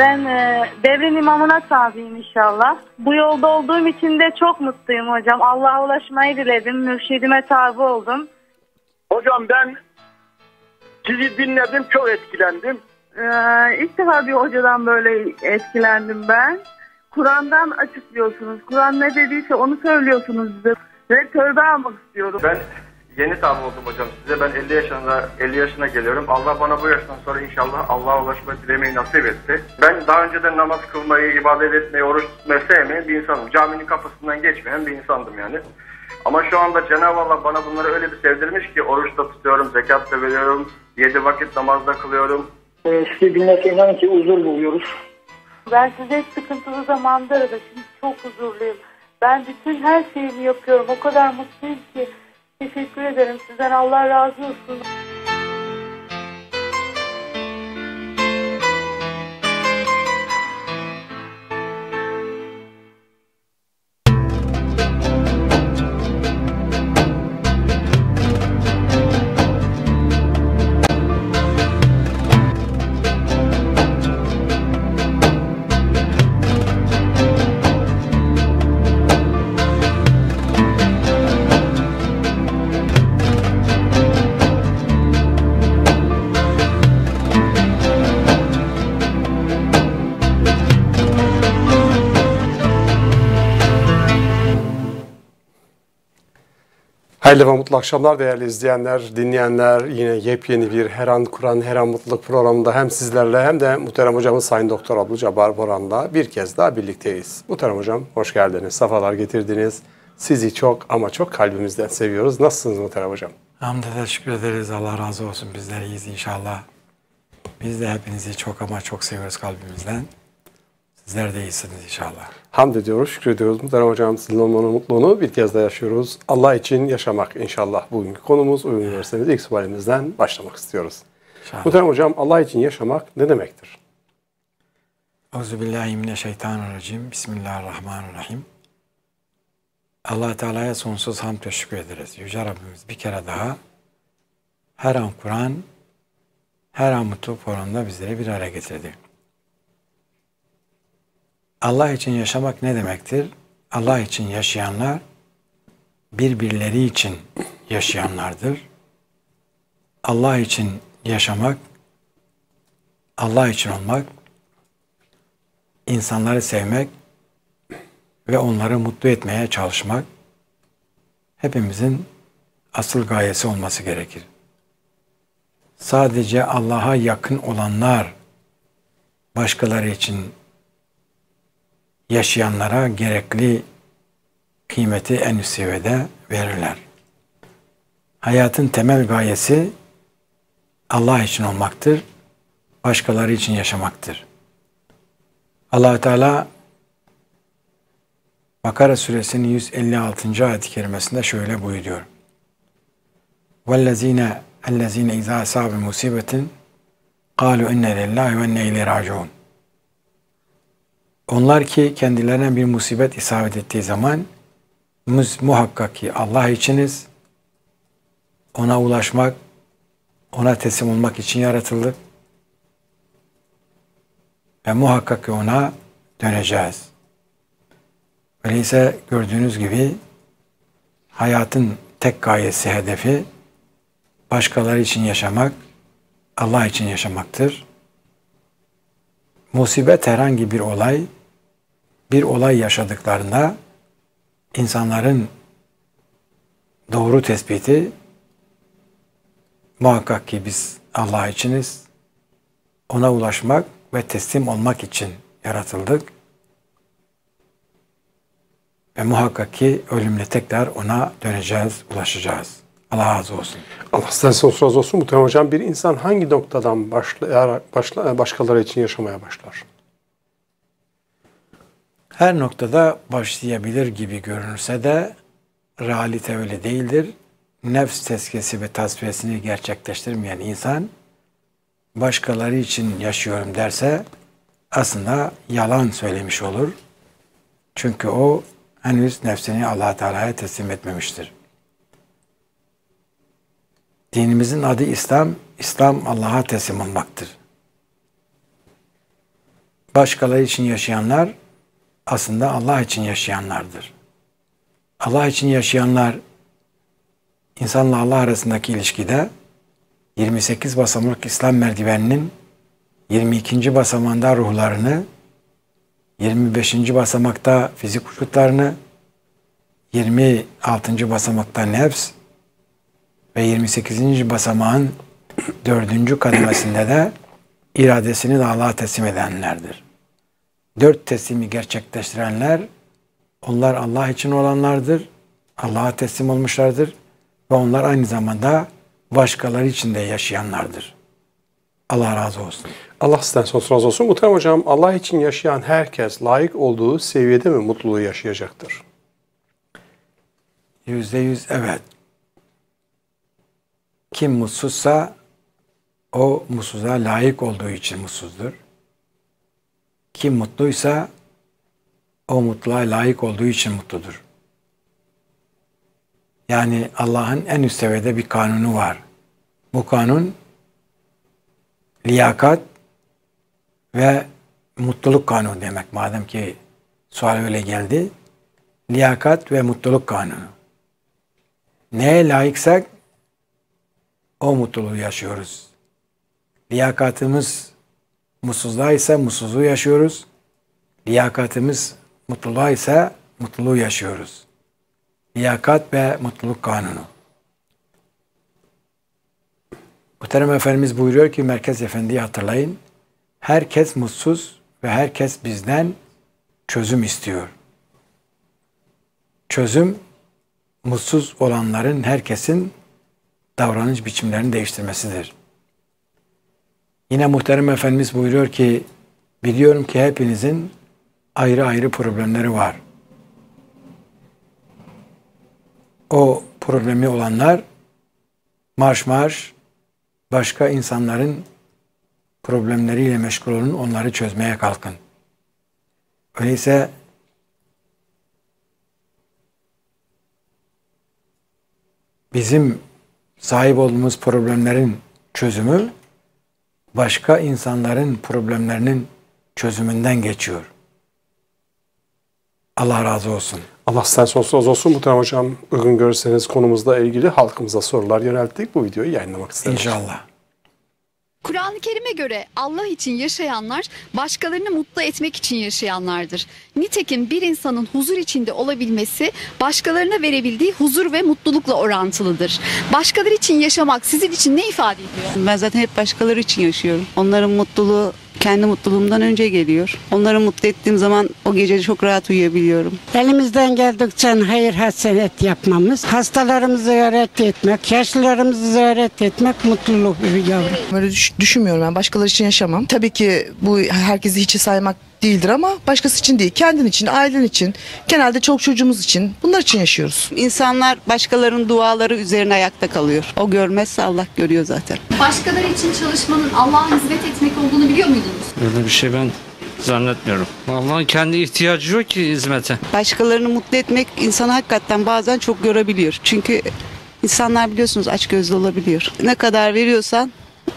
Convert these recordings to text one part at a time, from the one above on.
Ben e, devrin imamına tabiyim inşallah. Bu yolda olduğum için de çok mutluyum hocam. Allah'a ulaşmayı diledim. Mürşidime tabi oldum. Hocam ben sizi dinledim çok etkilendim. Ee, ilk defa bir hocadan böyle etkilendim ben. Kur'an'dan açıklıyorsunuz. Kur'an ne dediyse onu söylüyorsunuz bize. Ve tövbe almak istiyorum. Ben yeni tabi oldum hocam size. Ben 50 yaşında 50 yaşına geliyorum. Allah bana bu yaştan sonra inşallah Allah'a ulaşmayı dilemeyi nasip etti. Ben daha önceden namaz kılmayı, ibadet etmeyi, oruç tutmayı sevmeyen bir insanım. Caminin kapısından geçmeyen bir insandım yani. Ama şu anda Cenab-ı Allah bana bunları öyle bir sevdirmiş ki oruç da tutuyorum, zekat da veriyorum, yedi vakit namazda kılıyorum. Ee, sizi dinlerken inanın ki huzur buluyoruz. Ben size sıkıntılı zamanda aradım. Şimdi çok huzurluyum. Ben bütün her şeyimi yapıyorum. O kadar mutluyum ki. Teşekkür ederim. Sizden Allah razı olsun. Hayırlı ve mutlu akşamlar değerli izleyenler, dinleyenler. Yine yepyeni bir Her An Kur'an, Her An Mutluluk programında hem sizlerle hem de muhterem hocamız Sayın Doktor Abdül Cabbar Boran'la bir kez daha birlikteyiz. Muhterem hocam hoş geldiniz, safalar getirdiniz. Sizi çok ama çok kalbimizden seviyoruz. Nasılsınız muhterem hocam? Hamd şükür ederiz. Allah razı olsun. Bizler iyiyiz inşallah. Biz de hepinizi çok ama çok seviyoruz kalbimizden. Sizler de iyisiniz inşallah. Hamd ediyoruz, şükrediyoruz. Muhterem hocam sizin olmanın mutluluğunu bir kez daha yaşıyoruz. Allah için yaşamak inşallah bugünkü konumuz. Uygun görürseniz ilk sualimizden başlamak istiyoruz. İnşallah. Muhterem hocam Allah için yaşamak ne demektir? Euzubillahimineşşeytanirracim. Bismillahirrahmanirrahim. allah Teala'ya sonsuz hamd ve şükür ederiz. Yüce Rabbimiz bir kere daha her an Kur'an, her an mutluluk programında bizleri bir araya getirdi. Allah için yaşamak ne demektir? Allah için yaşayanlar birbirleri için yaşayanlardır. Allah için yaşamak, Allah için olmak, insanları sevmek ve onları mutlu etmeye çalışmak hepimizin asıl gayesi olması gerekir. Sadece Allah'a yakın olanlar başkaları için yaşayanlara gerekli kıymeti en üst seviyede verirler. Hayatın temel gayesi Allah için olmaktır, başkaları için yaşamaktır. allah Teala Bakara suresinin 156. ayet-i kerimesinde şöyle buyuruyor. وَالَّذ۪ينَ اَلَّذ۪ينَ اِذَا أَصَابَ مُسِيبَةٍ قَالُوا اِنَّ لِلّٰهِ وَاِنَّ اِلَيْهِ رَاجِعُونَ onlar ki kendilerine bir musibet isabet ettiği zaman muhakkak ki Allah içiniz, ona ulaşmak, ona teslim olmak için yaratıldık ve muhakkak ki ona döneceğiz. Öyleyse gördüğünüz gibi hayatın tek gayesi, hedefi başkaları için yaşamak, Allah için yaşamaktır. Musibet herhangi bir olay, bir olay yaşadıklarında insanların doğru tespiti muhakkak ki biz Allah içiniz, ona ulaşmak ve teslim olmak için yaratıldık. Ve muhakkak ki ölümle tekrar ona döneceğiz, ulaşacağız. Allah razı olsun. Allah sizden sonsuz razı olsun. Muhterem hocam bir insan hangi noktadan başlayarak, başla, başkaları için yaşamaya başlar? Her noktada başlayabilir gibi görünürse de realite öyle değildir. Nefs tezkiyesi ve tasfiyesini gerçekleştirmeyen insan başkaları için yaşıyorum derse aslında yalan söylemiş olur. Çünkü o henüz nefsini allah Teala'ya teslim etmemiştir. Dinimizin adı İslam, İslam Allah'a teslim olmaktır. başkaları için yaşayanlar aslında Allah için yaşayanlardır. Allah için yaşayanlar insanla Allah arasındaki ilişkide 28 basamak İslam merdiveninin 22. basamanda ruhlarını, 25. basamakta fizik vücutlarını, 26. basamakta nefs ve 28. basamağın 4. kademesinde de iradesini de Allah'a teslim edenlerdir. Dört teslimi gerçekleştirenler, onlar Allah için olanlardır, Allah'a teslim olmuşlardır ve onlar aynı zamanda başkaları için de yaşayanlardır. Allah razı olsun. Allah sizden sonsuz razı olsun. Muhterem hocam Allah için yaşayan herkes layık olduğu seviyede mi mutluluğu yaşayacaktır? Yüzde yüz evet. Kim mutsuzsa o mutsuza layık olduğu için mutsuzdur. Kim mutluysa o mutluluğa layık olduğu için mutludur. Yani Allah'ın en üst seviyede bir kanunu var. Bu kanun liyakat ve mutluluk kanunu demek. Madem ki sual öyle geldi. Liyakat ve mutluluk kanunu. Neye layıksak o mutluluğu yaşıyoruz. Liyakatımız mutsuzluğa ise mutsuzluğu yaşıyoruz. Liyakatımız mutluluğa ise mutluluğu yaşıyoruz. Liyakat ve mutluluk kanunu. Muhterem Efendimiz buyuruyor ki Merkez Efendi'yi hatırlayın. Herkes mutsuz ve herkes bizden çözüm istiyor. Çözüm mutsuz olanların herkesin davranış biçimlerini değiştirmesidir. Yine muhterem Efendimiz buyuruyor ki biliyorum ki hepinizin ayrı ayrı problemleri var. O problemi olanlar marş marş başka insanların problemleriyle meşgul olun, onları çözmeye kalkın. Öyleyse bizim sahip olduğumuz problemlerin çözümü başka insanların problemlerinin çözümünden geçiyor. Allah razı olsun. Allah sizden sonsuz olsun. Muhterem hocam uygun görürseniz konumuzla ilgili halkımıza sorular yönelttik. Bu videoyu yayınlamak istedim. İnşallah. Kur'an-ı Kerim'e göre Allah için yaşayanlar başkalarını mutlu etmek için yaşayanlardır. Nitekim bir insanın huzur içinde olabilmesi başkalarına verebildiği huzur ve mutlulukla orantılıdır. Başkaları için yaşamak sizin için ne ifade ediyor? Ben zaten hep başkaları için yaşıyorum. Onların mutluluğu kendi mutluluğumdan önce geliyor. Onları mutlu ettiğim zaman o gece çok rahat uyuyabiliyorum. Elimizden geldikçe hayır hasenet yapmamız, hastalarımızı ziyaret etmek, yaşlılarımızı ziyaret etmek mutluluk yavrum. Böyle düş- düşünmüyorum ben. Başkaları için yaşamam. Tabii ki bu herkesi hiçe saymak değildir ama başkası için değil. Kendin için, ailen için, genelde çok çocuğumuz için bunlar için yaşıyoruz. İnsanlar başkalarının duaları üzerine ayakta kalıyor. O görmezse Allah görüyor zaten. Başkaları için çalışmanın Allah'a hizmet etmek olduğunu biliyor muydunuz? Öyle bir şey ben zannetmiyorum. Allah'ın kendi ihtiyacı yok ki hizmete. Başkalarını mutlu etmek insanı hakikaten bazen çok görebiliyor. Çünkü insanlar biliyorsunuz açgözlü olabiliyor. Ne kadar veriyorsan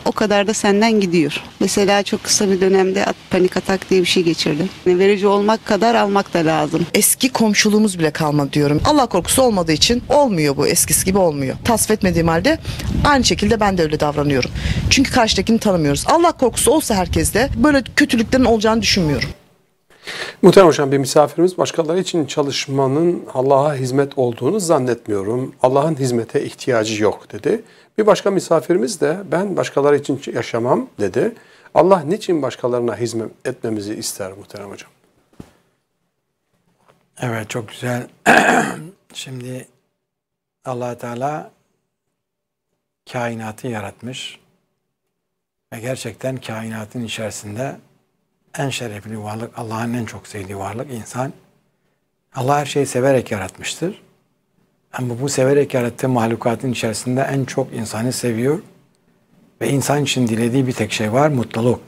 o kadar da senden gidiyor. Mesela çok kısa bir dönemde at- panik atak diye bir şey geçirdim. Yani Verici olmak kadar almak da lazım. Eski komşuluğumuz bile kalmadı diyorum. Allah korkusu olmadığı için olmuyor bu eskisi gibi olmuyor. Tasvip etmediğim halde aynı şekilde ben de öyle davranıyorum. Çünkü karşıdakini tanımıyoruz. Allah korkusu olsa herkeste böyle kötülüklerin olacağını düşünmüyorum. Muhterem hocam bir misafirimiz başkaları için çalışmanın Allah'a hizmet olduğunu zannetmiyorum. Allah'ın hizmete ihtiyacı yok dedi. Bir başka misafirimiz de ben başkaları için yaşamam dedi. Allah niçin başkalarına hizmet etmemizi ister muhterem hocam? Evet çok güzel. Şimdi allah Teala kainatı yaratmış ve gerçekten kainatın içerisinde en şerefli varlık, Allah'ın en çok sevdiği varlık insan. Allah her şeyi severek yaratmıştır. Ama bu severek yarattığı mahlukatın içerisinde en çok insanı seviyor ve insan için dilediği bir tek şey var, mutluluk.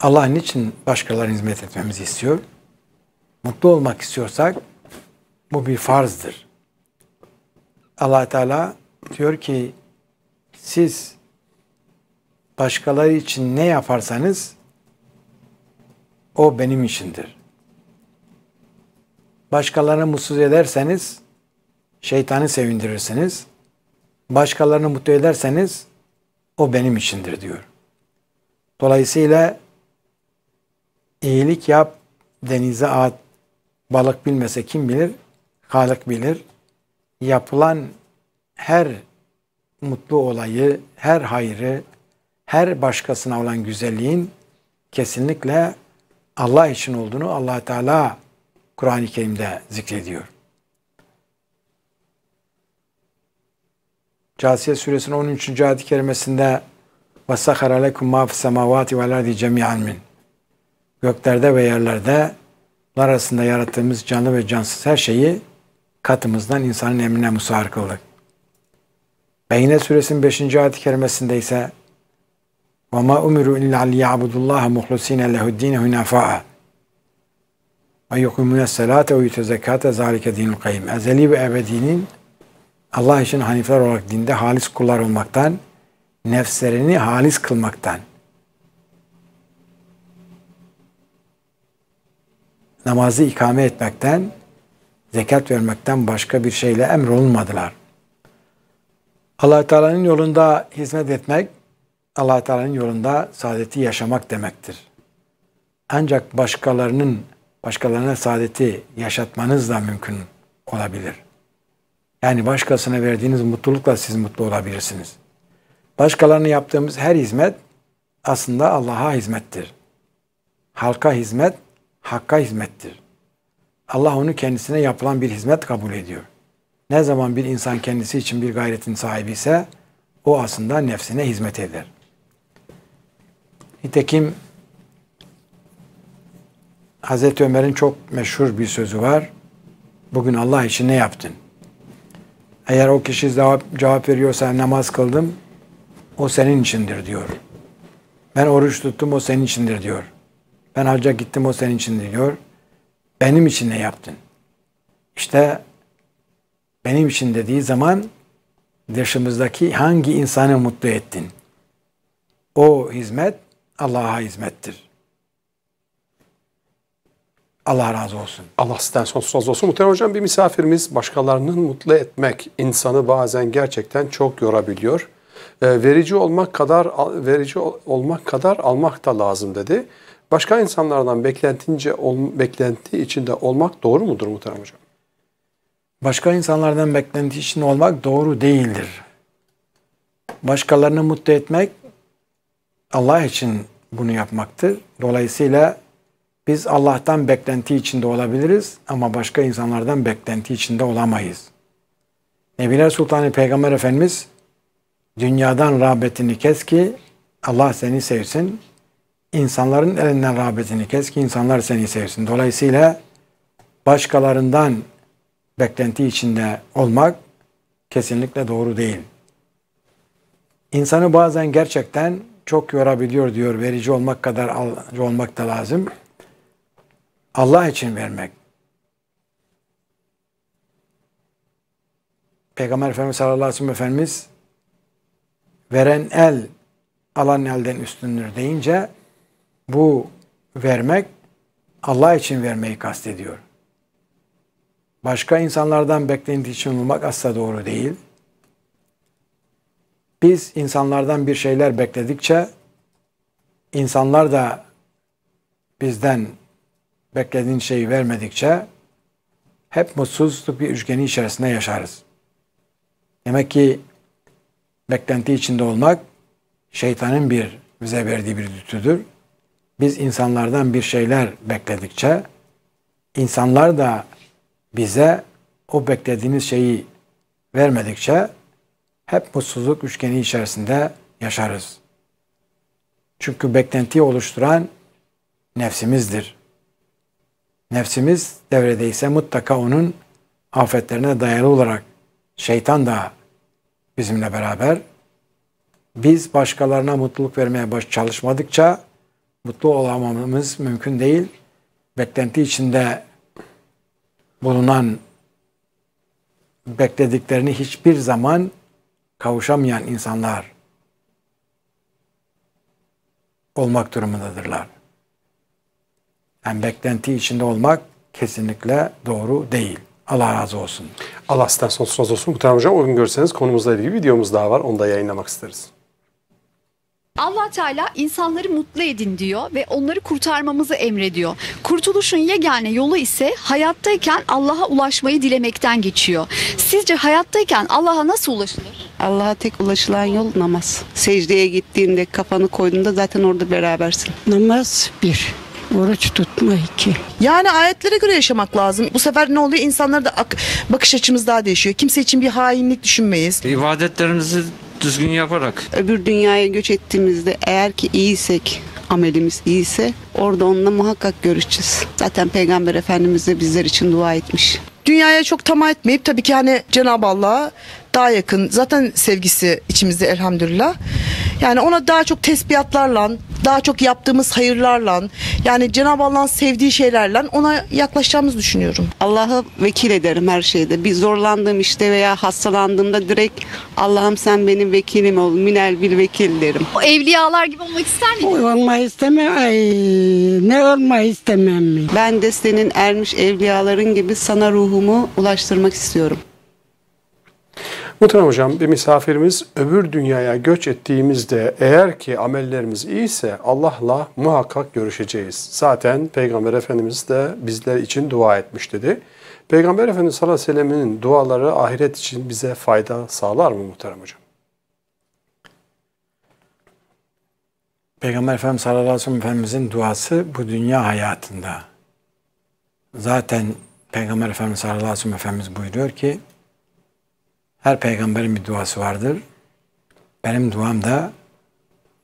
Allah niçin başkalarına hizmet etmemizi istiyor? Mutlu olmak istiyorsak bu bir farzdır. allah Teala diyor ki siz başkaları için ne yaparsanız o benim işindir. Başkalarını mutsuz ederseniz şeytanı sevindirirsiniz. Başkalarını mutlu ederseniz o benim işindir diyor. Dolayısıyla iyilik yap, denize at, balık bilmese kim bilir? Halık bilir. Yapılan her mutlu olayı, her hayrı, her başkasına olan güzelliğin kesinlikle Allah için olduğunu allah Teala Kur'an-ı Kerim'de zikrediyor. Casiye suresinin 13. ayet-i kerimesinde وَسَخَرَ لَكُمْ مَا فِي السَّمَاوَاتِ وَالْاَرْضِ جَمِيعًا min Göklerde ve yerlerde arasında yarattığımız canlı ve cansız her şeyi katımızdan insanın emrine musahar kıldık. Beyne suresinin 5. ayet-i kerimesinde ise وَمَا اُمِرُوا اِلَّا لِيَعْبُدُ اللّٰهَ مُخْلُس۪ينَ لَهُ الدِّينَ هُنَفَاءَ وَيُقِمُونَ السَّلَاةَ وَيُتَ زَكَاةَ ذَٰلِكَ دِينُ الْقَيِّمِ Ezeli ve ebedinin Allah için hanifler olarak dinde halis kullar olmaktan, nefslerini halis kılmaktan, namazı ikame etmekten, zekat vermekten başka bir şeyle emrolunmadılar. allah Teala'nın yolunda hizmet etmek, allah Teala'nın yolunda saadeti yaşamak demektir. Ancak başkalarının, başkalarına saadeti yaşatmanız da mümkün olabilir. Yani başkasına verdiğiniz mutlulukla siz mutlu olabilirsiniz. Başkalarına yaptığımız her hizmet aslında Allah'a hizmettir. Halka hizmet, hakka hizmettir. Allah onu kendisine yapılan bir hizmet kabul ediyor. Ne zaman bir insan kendisi için bir gayretin sahibi ise o aslında nefsine hizmet eder. Nitekim Hazreti Ömer'in çok meşhur bir sözü var. Bugün Allah için ne yaptın? Eğer o kişi cevap, cevap veriyorsa namaz kıldım, o senin içindir diyor. Ben oruç tuttum, o senin içindir diyor. Ben hacca gittim, o senin içindir diyor. Benim için ne yaptın? İşte benim için dediği zaman dışımızdaki hangi insanı mutlu ettin? O hizmet Allah'a hizmettir. Allah razı olsun. Allah sizden sonsuz razı olsun. Muhterem Hocam bir misafirimiz başkalarının mutlu etmek insanı bazen gerçekten çok yorabiliyor. E, verici olmak kadar verici olmak kadar almak da lazım dedi. Başka insanlardan beklentince ol, beklenti içinde olmak doğru mudur Muhterem Hocam? Başka insanlardan beklenti içinde olmak doğru değildir. Başkalarını mutlu etmek Allah için bunu yapmaktır. Dolayısıyla biz Allah'tan beklenti içinde olabiliriz ama başka insanlardan beklenti içinde olamayız. Nebiler Sultanı Peygamber Efendimiz dünyadan rağbetini kes ki Allah seni sevsin. İnsanların elinden rağbetini kes ki insanlar seni sevsin. Dolayısıyla başkalarından beklenti içinde olmak kesinlikle doğru değil. İnsanı bazen gerçekten çok yorabiliyor diyor. Verici olmak kadar alıcı olmak da lazım. Allah için vermek. Peygamber Efendimiz sallallahu aleyhi ve sellem Efendimiz veren el alan elden üstündür deyince bu vermek Allah için vermeyi kastediyor. Başka insanlardan beklenti için olmak asla doğru değil. Biz insanlardan bir şeyler bekledikçe insanlar da bizden beklediğin şeyi vermedikçe hep mutsuzluk bir üçgeni içerisinde yaşarız. Demek ki beklenti içinde olmak şeytanın bir bize verdiği bir dütüdür. Biz insanlardan bir şeyler bekledikçe insanlar da bize o beklediğiniz şeyi vermedikçe hep mutsuzluk üçgeni içerisinde yaşarız. Çünkü beklentiyi oluşturan nefsimizdir. Nefsimiz devredeyse mutlaka onun afetlerine dayalı olarak şeytan da bizimle beraber biz başkalarına mutluluk vermeye baş çalışmadıkça mutlu olamamamız mümkün değil. Beklenti içinde bulunan beklediklerini hiçbir zaman kavuşamayan insanlar olmak durumundadırlar. Yani beklenti içinde olmak kesinlikle doğru değil. Allah razı olsun. Allah sizden sonsuz razı olsun. Muhterem Hocam uygun görseniz konumuzla ilgili videomuz daha var. Onu da yayınlamak isteriz. Allah Teala insanları mutlu edin diyor ve onları kurtarmamızı emrediyor. Kurtuluşun yegane yolu ise hayattayken Allah'a ulaşmayı dilemekten geçiyor. Sizce hayattayken Allah'a nasıl ulaşılır? Allah'a tek ulaşılan yol namaz. Secdeye gittiğinde kafanı koyduğunda zaten orada berabersin. Namaz bir. Oruç tutma iki. Yani ayetlere göre yaşamak lazım. Bu sefer ne oluyor? İnsanlar da ak- bakış açımız daha değişiyor. Kimse için bir hainlik düşünmeyiz. İbadetlerimizi düzgün yaparak. Öbür dünyaya göç ettiğimizde eğer ki iyiysek, amelimiz iyiyse orada onunla muhakkak görüşeceğiz. Zaten Peygamber Efendimiz de bizler için dua etmiş. Dünyaya çok tamah etmeyip tabii ki hani Cenab-ı Allah'a daha yakın. Zaten sevgisi içimizde elhamdülillah. Yani ona daha çok tesbihatlarla, daha çok yaptığımız hayırlarla, yani Cenab-ı Allah'ın sevdiği şeylerle ona yaklaşacağımızı düşünüyorum. Allah'ı vekil ederim her şeyde. Bir zorlandığım işte veya hastalandığımda direkt Allah'ım sen benim vekilim ol, minel bil vekil derim. O evliyalar gibi olmak ister miydin? Olmayı istemem. Ay, ne olmayı istemem mi? Ben de senin ermiş evliyaların gibi sana ruhumu ulaştırmak istiyorum. Muhterem Hocam bir misafirimiz öbür dünyaya göç ettiğimizde eğer ki amellerimiz iyiyse Allah'la muhakkak görüşeceğiz. Zaten Peygamber Efendimiz de bizler için dua etmiş dedi. Peygamber Efendimiz sallallahu aleyhi ve sellem'in duaları ahiret için bize fayda sağlar mı Muhterem Hocam? Peygamber Efendimiz sallallahu aleyhi ve sellem Efendimizin duası bu dünya hayatında. Zaten Peygamber Efendimiz sallallahu aleyhi ve sellem Efendimiz buyuruyor ki her peygamberin bir duası vardır. Benim duam da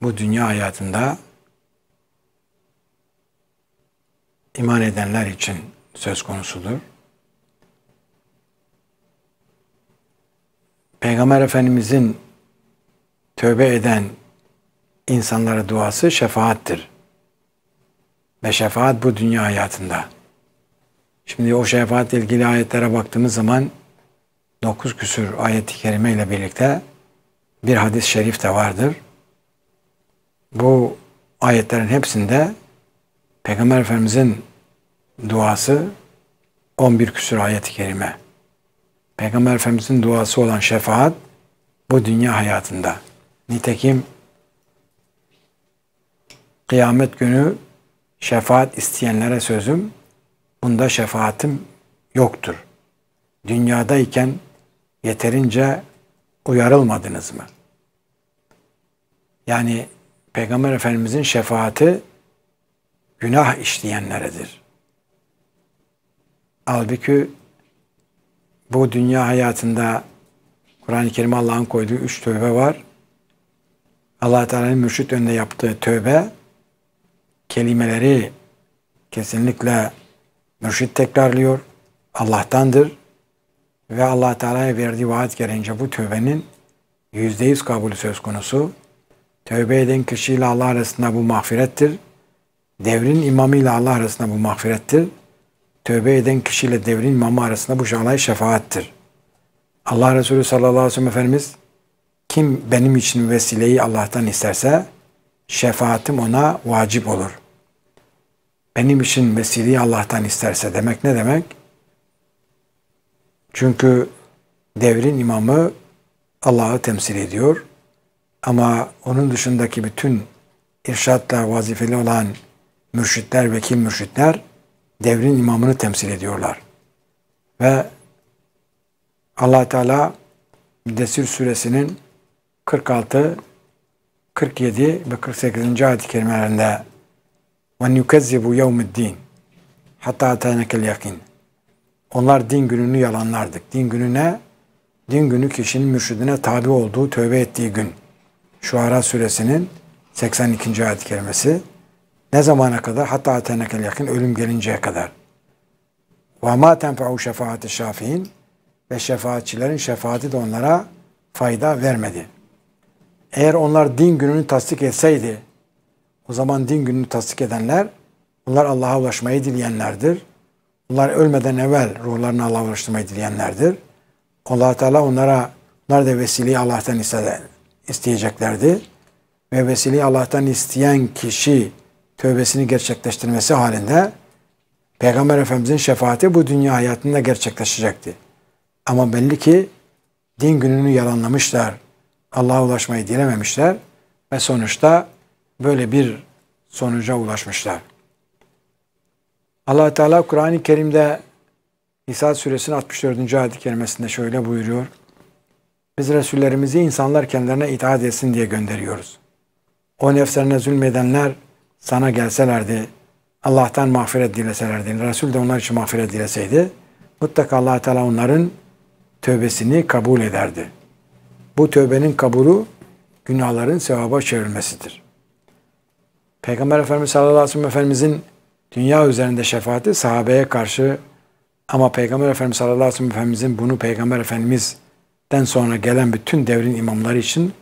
bu dünya hayatında iman edenler için söz konusudur. Peygamber Efendimizin tövbe eden insanlara duası şefaattir. Ve şefaat bu dünya hayatında. Şimdi o şefaatle ilgili ayetlere baktığımız zaman 9 küsür ayet-i kerime ile birlikte bir hadis-i şerif de vardır. Bu ayetlerin hepsinde Peygamber Efendimizin duası 11 küsur ayet-i kerime. Peygamber Efendimizin duası olan şefaat bu dünya hayatında. Nitekim kıyamet günü şefaat isteyenlere sözüm, bunda şefaatim yoktur. Dünyadayken yeterince uyarılmadınız mı? Yani Peygamber Efendimizin şefaati günah işleyenleredir. Halbuki bu dünya hayatında Kur'an-ı Kerim Allah'ın koyduğu üç tövbe var. allah Teala'nın mürşit önünde yaptığı tövbe kelimeleri kesinlikle mürşit tekrarlıyor. Allah'tandır. Ve allah Teala'ya verdiği vaat gereğince bu tövbenin yüzde yüz kabulü söz konusu. Tövbe eden kişiyle Allah arasında bu mağfirettir. Devrin imamıyla Allah arasında bu mağfirettir. Tövbe eden kişiyle devrin imamı arasında bu şalay şefaattir. Allah Resulü sallallahu aleyhi ve sellem Efendimiz kim benim için vesileyi Allah'tan isterse şefaatim ona vacip olur. Benim için vesileyi Allah'tan isterse demek ne demek? Çünkü devrin imamı Allah'ı temsil ediyor. Ama onun dışındaki bütün irşatla vazifeli olan mürşitler, vekil mürşitler devrin imamını temsil ediyorlar. Ve allah Teala Müddessir suresinin 46, 47 ve 48. ayet-i kerimelerinde وَنْ يُكَذِّبُ يَوْمُ الدِّينِ hatta tenekel yakin. onlar din gününü yalanlardık. Din günü ne? Din günü kişinin mürşidine tabi olduğu, tövbe ettiği gün. Şuara suresinin 82. ayet-i kerimesi. Ne zamana kadar? Hatta tenekel yakın ölüm gelinceye kadar. Ve ma tenfa'u şefaati şafiin ve şefaatçilerin şefaati de onlara fayda vermedi. Eğer onlar din gününü tasdik etseydi, o zaman din gününü tasdik edenler, bunlar Allah'a ulaşmayı dileyenlerdir. Bunlar ölmeden evvel ruhlarını Allah'a ulaştırmayı dileyenlerdir. allah Teala onlara, onlar da vesileyi Allah'tan isteyeceklerdi. Ve vesileyi Allah'tan isteyen kişi tövbesini gerçekleştirmesi halinde Peygamber Efendimizin şefaati bu dünya hayatında gerçekleşecekti. Ama belli ki din gününü yalanlamışlar. Allah'a ulaşmayı dilememişler ve sonuçta böyle bir sonuca ulaşmışlar. Allah Teala Kur'an-ı Kerim'de İsa suresinin 64. ayet-i kerimesinde şöyle buyuruyor. Biz Resullerimizi insanlar kendilerine itaat etsin diye gönderiyoruz. O nefslerine zulmedenler sana gelselerdi, Allah'tan mağfiret dileselerdi, Resul de onlar için mağfiret dileseydi, mutlaka allah Teala onların tövbesini kabul ederdi. Bu tövbenin kabulü günahların sevaba çevrilmesidir. Peygamber Efendimiz sallallahu aleyhi ve sellem Efendimizin dünya üzerinde şefaati sahabeye karşı ama Peygamber Efendimiz sallallahu aleyhi ve sellem Efendimizin bunu Peygamber Efendimiz'den sonra gelen bütün devrin imamları için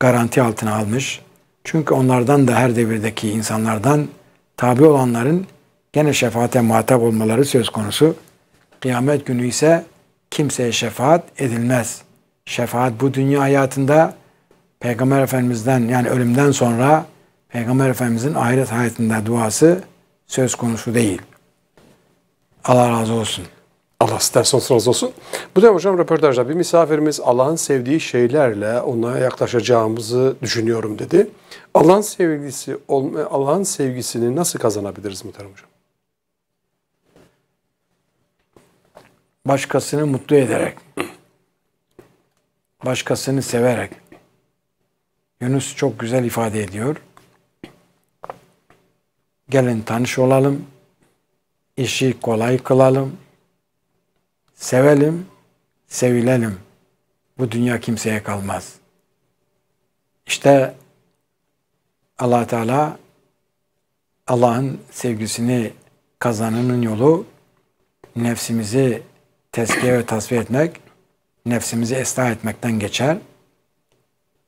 garanti altına almış. Çünkü onlardan da her devirdeki insanlardan tabi olanların gene şefaate muhatap olmaları söz konusu. Kıyamet günü ise kimseye şefaat edilmez. Şefaat bu dünya hayatında Peygamber Efendimiz'den yani ölümden sonra Peygamber Efendimiz'in ahiret hayatında duası söz konusu değil. Allah razı olsun. Allah sonsuz razı olsun. Bu da hocam röportajda bir misafirimiz Allah'ın sevdiği şeylerle ona yaklaşacağımızı düşünüyorum dedi. Allah'ın sevgisi, Allah'ın sevgisini nasıl kazanabiliriz muhterem hocam? Başkasını mutlu ederek, başkasını severek. Yunus çok güzel ifade ediyor. Gelin tanış olalım, işi kolay kılalım, sevelim, sevilelim. Bu dünya kimseye kalmaz. İşte allah Teala Allah'ın sevgisini kazanının yolu nefsimizi tezkiye ve tasfiye etmek, nefsimizi ıslah etmekten geçer.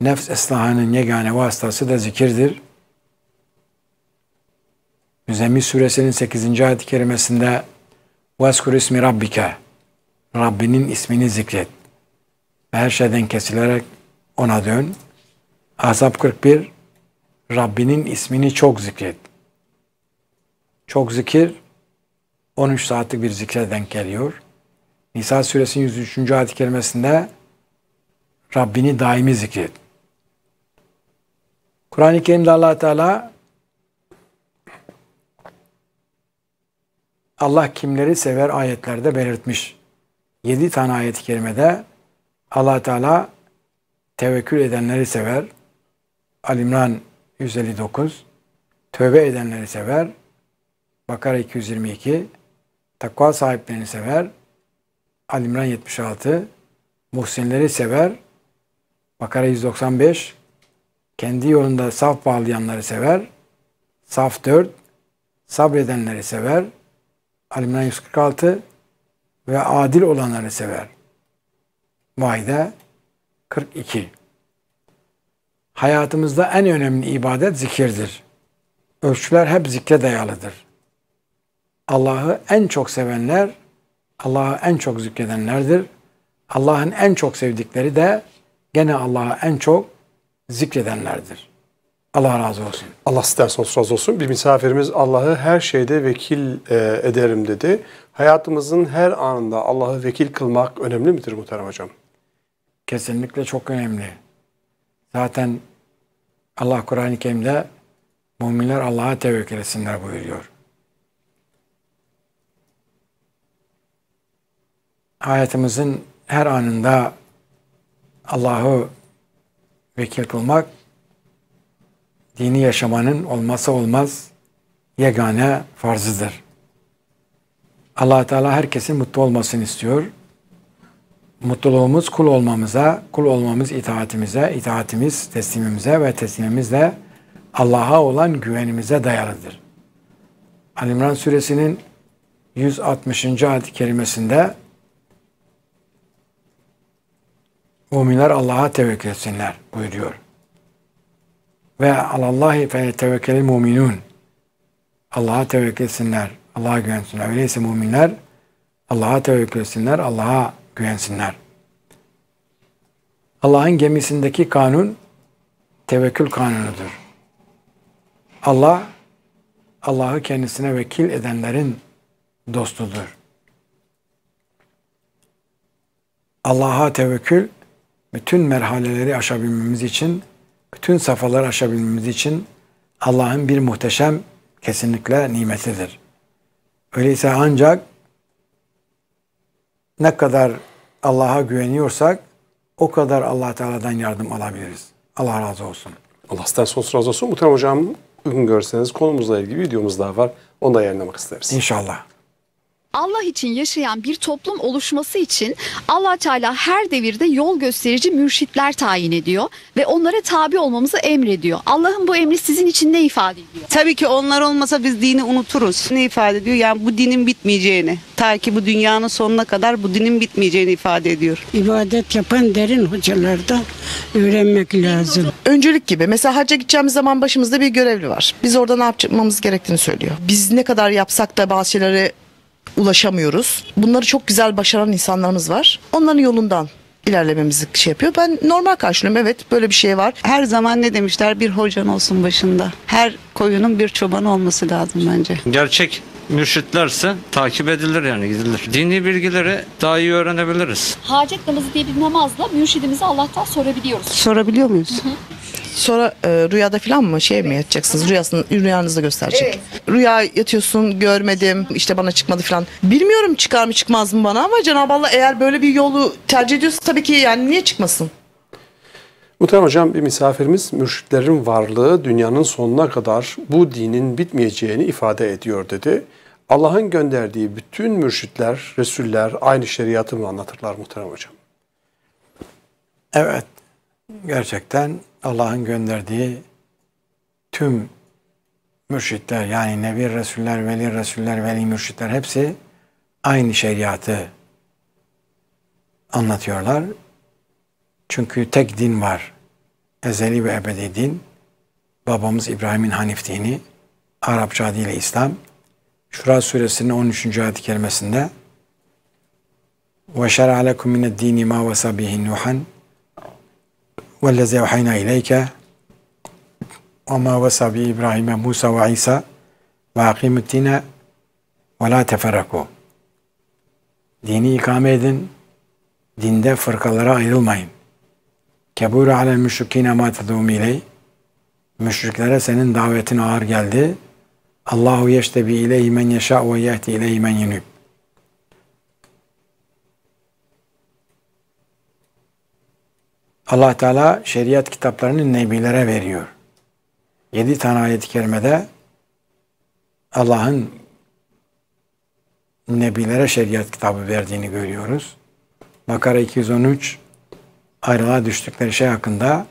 Nefs ıslahının yegane vasıtası da zikirdir. Müzemmil suresinin 8. ayet-i kerimesinde وَاسْكُرْ ismi rabbike Rabbinin ismini zikret. Ve her şeyden kesilerek ona dön. Azap 41 Rabbinin ismini çok zikret. Çok zikir 13 saatlik bir zikre denk geliyor. Nisa suresinin 103. ayet-i kerimesinde Rabbini daimi zikret. Kur'an-ı Kerim'de allah Teala Allah kimleri sever ayetlerde belirtmiş. Yedi tane ayet-i kerimede allah Teala tevekkül edenleri sever. Alimran 159 Tövbe edenleri sever. Bakara 222 Takva sahiplerini sever. Alimran 76 Muhsinleri sever. Bakara 195 Kendi yolunda saf bağlayanları sever. Saf 4 Sabredenleri sever. Alimran 146 ve adil olanları sever. Maide 42 Hayatımızda en önemli ibadet zikirdir. Ölçüler hep zikre dayalıdır. Allah'ı en çok sevenler, Allah'ı en çok zikredenlerdir. Allah'ın en çok sevdikleri de gene Allah'ı en çok zikredenlerdir. Allah razı olsun. Allah sizden sonsuz razı olsun. Bir misafirimiz Allah'ı her şeyde vekil e, ederim dedi. Hayatımızın her anında Allah'ı vekil kılmak önemli midir muhterem hocam? Kesinlikle çok önemli. Zaten Allah Kur'an-ı Kerim'de müminler Allah'a tevekkül etsinler buyuruyor. Hayatımızın her anında Allah'ı vekil kılmak dini yaşamanın olmazsa olmaz yegane farzıdır. allah Teala herkesin mutlu olmasını istiyor. Mutluluğumuz kul olmamıza, kul olmamız itaatimize, itaatimiz teslimimize ve teslimimizle Allah'a olan güvenimize dayalıdır. Alimran suresinin 160. ayet-i kerimesinde Müminler Allah'a tevekkül etsinler buyuruyor. Ve alallahi fe tevekkelil muminun. Allah'a tevekkül etsinler. Allah'a güvensinler. Öyleyse müminler Allah'a tevekkül etsinler. Allah'a güvensinler. Allah'ın gemisindeki kanun tevekkül kanunudur. Allah Allah'ı kendisine vekil edenlerin dostudur. Allah'a tevekkül bütün merhaleleri aşabilmemiz için, bütün safhaları aşabilmemiz için Allah'ın bir muhteşem kesinlikle nimetidir. Öyleyse ancak ne kadar Allah'a güveniyorsak o kadar Allah Teala'dan yardım alabiliriz. Allah razı olsun. Allah sizden sonsuz razı olsun. Muhterem Hocam uygun görseniz konumuzla ilgili videomuz daha var. Onu da yayınlamak isteriz. İnşallah. Allah için yaşayan bir toplum oluşması için Allah Teala her devirde yol gösterici mürşitler tayin ediyor ve onlara tabi olmamızı emrediyor. Allah'ın bu emri sizin için ne ifade ediyor? Tabii ki onlar olmasa biz dini unuturuz. Ne ifade ediyor? Yani bu dinin bitmeyeceğini. Ta ki bu dünyanın sonuna kadar bu dinin bitmeyeceğini ifade ediyor. İbadet yapan derin hocalardan öğrenmek lazım. Öncelik gibi mesela hacca gideceğimiz zaman başımızda bir görevli var. Biz orada ne yapmamız gerektiğini söylüyor. Biz ne kadar yapsak da bazı şeylere ulaşamıyoruz. Bunları çok güzel başaran insanlarımız var. Onların yolundan ilerlememizi şey yapıyor. Ben normal karşılıyorum. Evet böyle bir şey var. Her zaman ne demişler? Bir hocan olsun başında. Her koyunun bir çobanı olması lazım bence. Gerçek mürşitlerse takip edilir yani gidilir. Dini bilgileri daha iyi öğrenebiliriz. Hacet namazı diye bir namazla mürşidimizi Allah'tan sorabiliyoruz. Sorabiliyor muyuz? Sonra e, rüyada falan mı şey mi yatacaksınız? Rüyasını, rüyanızda gösterecek. Rüya yatıyorsun görmedim işte bana çıkmadı falan. Bilmiyorum çıkar mı çıkmaz mı bana ama Cenab-ı Allah eğer böyle bir yolu tercih ediyorsa tabii ki yani niye çıkmasın? Muhterem Hocam bir misafirimiz mürşitlerin varlığı dünyanın sonuna kadar bu dinin bitmeyeceğini ifade ediyor dedi. Allah'ın gönderdiği bütün mürşitler, Resuller aynı şeriatı mı anlatırlar Muhterem Hocam? Evet. Gerçekten Allah'ın gönderdiği tüm mürşitler yani Nebi Resuller, Veli Resuller, Veli Mürşitler hepsi aynı şeriatı anlatıyorlar. Çünkü tek din var. Ezeli ve ebedi din. Babamız İbrahim'in Hanif dini. Arapça adıyla İslam. Şura suresinin 13. ayet-i kerimesinde وَشَرَعَ لَكُمْ مِنَ الدِّينِ مَا وَسَى بِهِ نُوحًا وَالَّذِي أَوْحَيْنَا إِلَيْكَ وَمَا وَسَى بِهِ إِبْرَاهِيمَ مُوسَى وَعِيسَى وَاَقِيمُ الدِّينَ وَلَا تَفَرَّقُوا Dini ikame edin, dinde fırkalara ayrılmayın. Kebûre alel müşrikîne mâ tedûmî ileyh. Müşriklere senin davetin ağır geldi. Allahu yeştebi ileyhi men yeşâ ve yehdi ileyhi men yunib. Allah Teala şeriat kitaplarını nebilere veriyor. Yedi tane ayet-i kerimede Allah'ın nebilere şeriat kitabı verdiğini görüyoruz. Bakara 213 ayrılığa düştükleri şey hakkında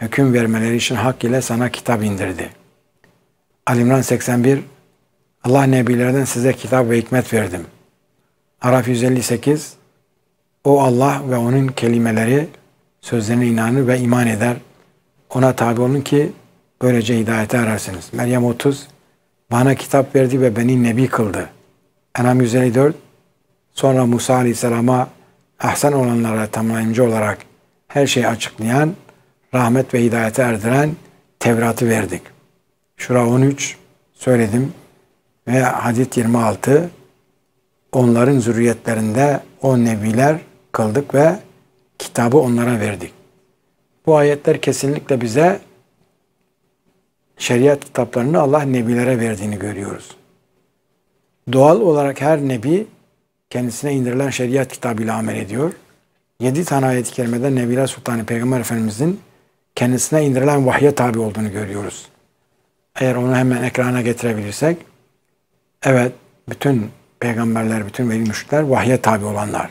hüküm vermeleri için hak ile sana kitap indirdi. Alimran 81 Allah nebilerden size kitap ve hikmet verdim. Araf 158 O Allah ve onun kelimeleri sözlerine inanır ve iman eder. Ona tabi olun ki böylece hidayete erarsınız. Meryem 30 Bana kitap verdi ve beni nebi kıldı. Enam 154 Sonra Musa Aleyhisselam'a ahsen olanlara tamamlayıcı olarak her şeyi açıklayan, rahmet ve hidayete erdiren Tevrat'ı verdik. Şura 13 söyledim ve hadis 26 onların zürriyetlerinde o nebiler kıldık ve kitabı onlara verdik. Bu ayetler kesinlikle bize şeriat kitaplarını Allah nebilere verdiğini görüyoruz. Doğal olarak her nebi kendisine indirilen şeriat kitabıyla amel ediyor. Yedi tane ayet-i kerimede Nebiler Sultanı Peygamber Efendimizin kendisine indirilen vahye tabi olduğunu görüyoruz. Eğer onu hemen ekrana getirebilirsek, evet bütün peygamberler, bütün veli müşrikler vahye tabi olanlar.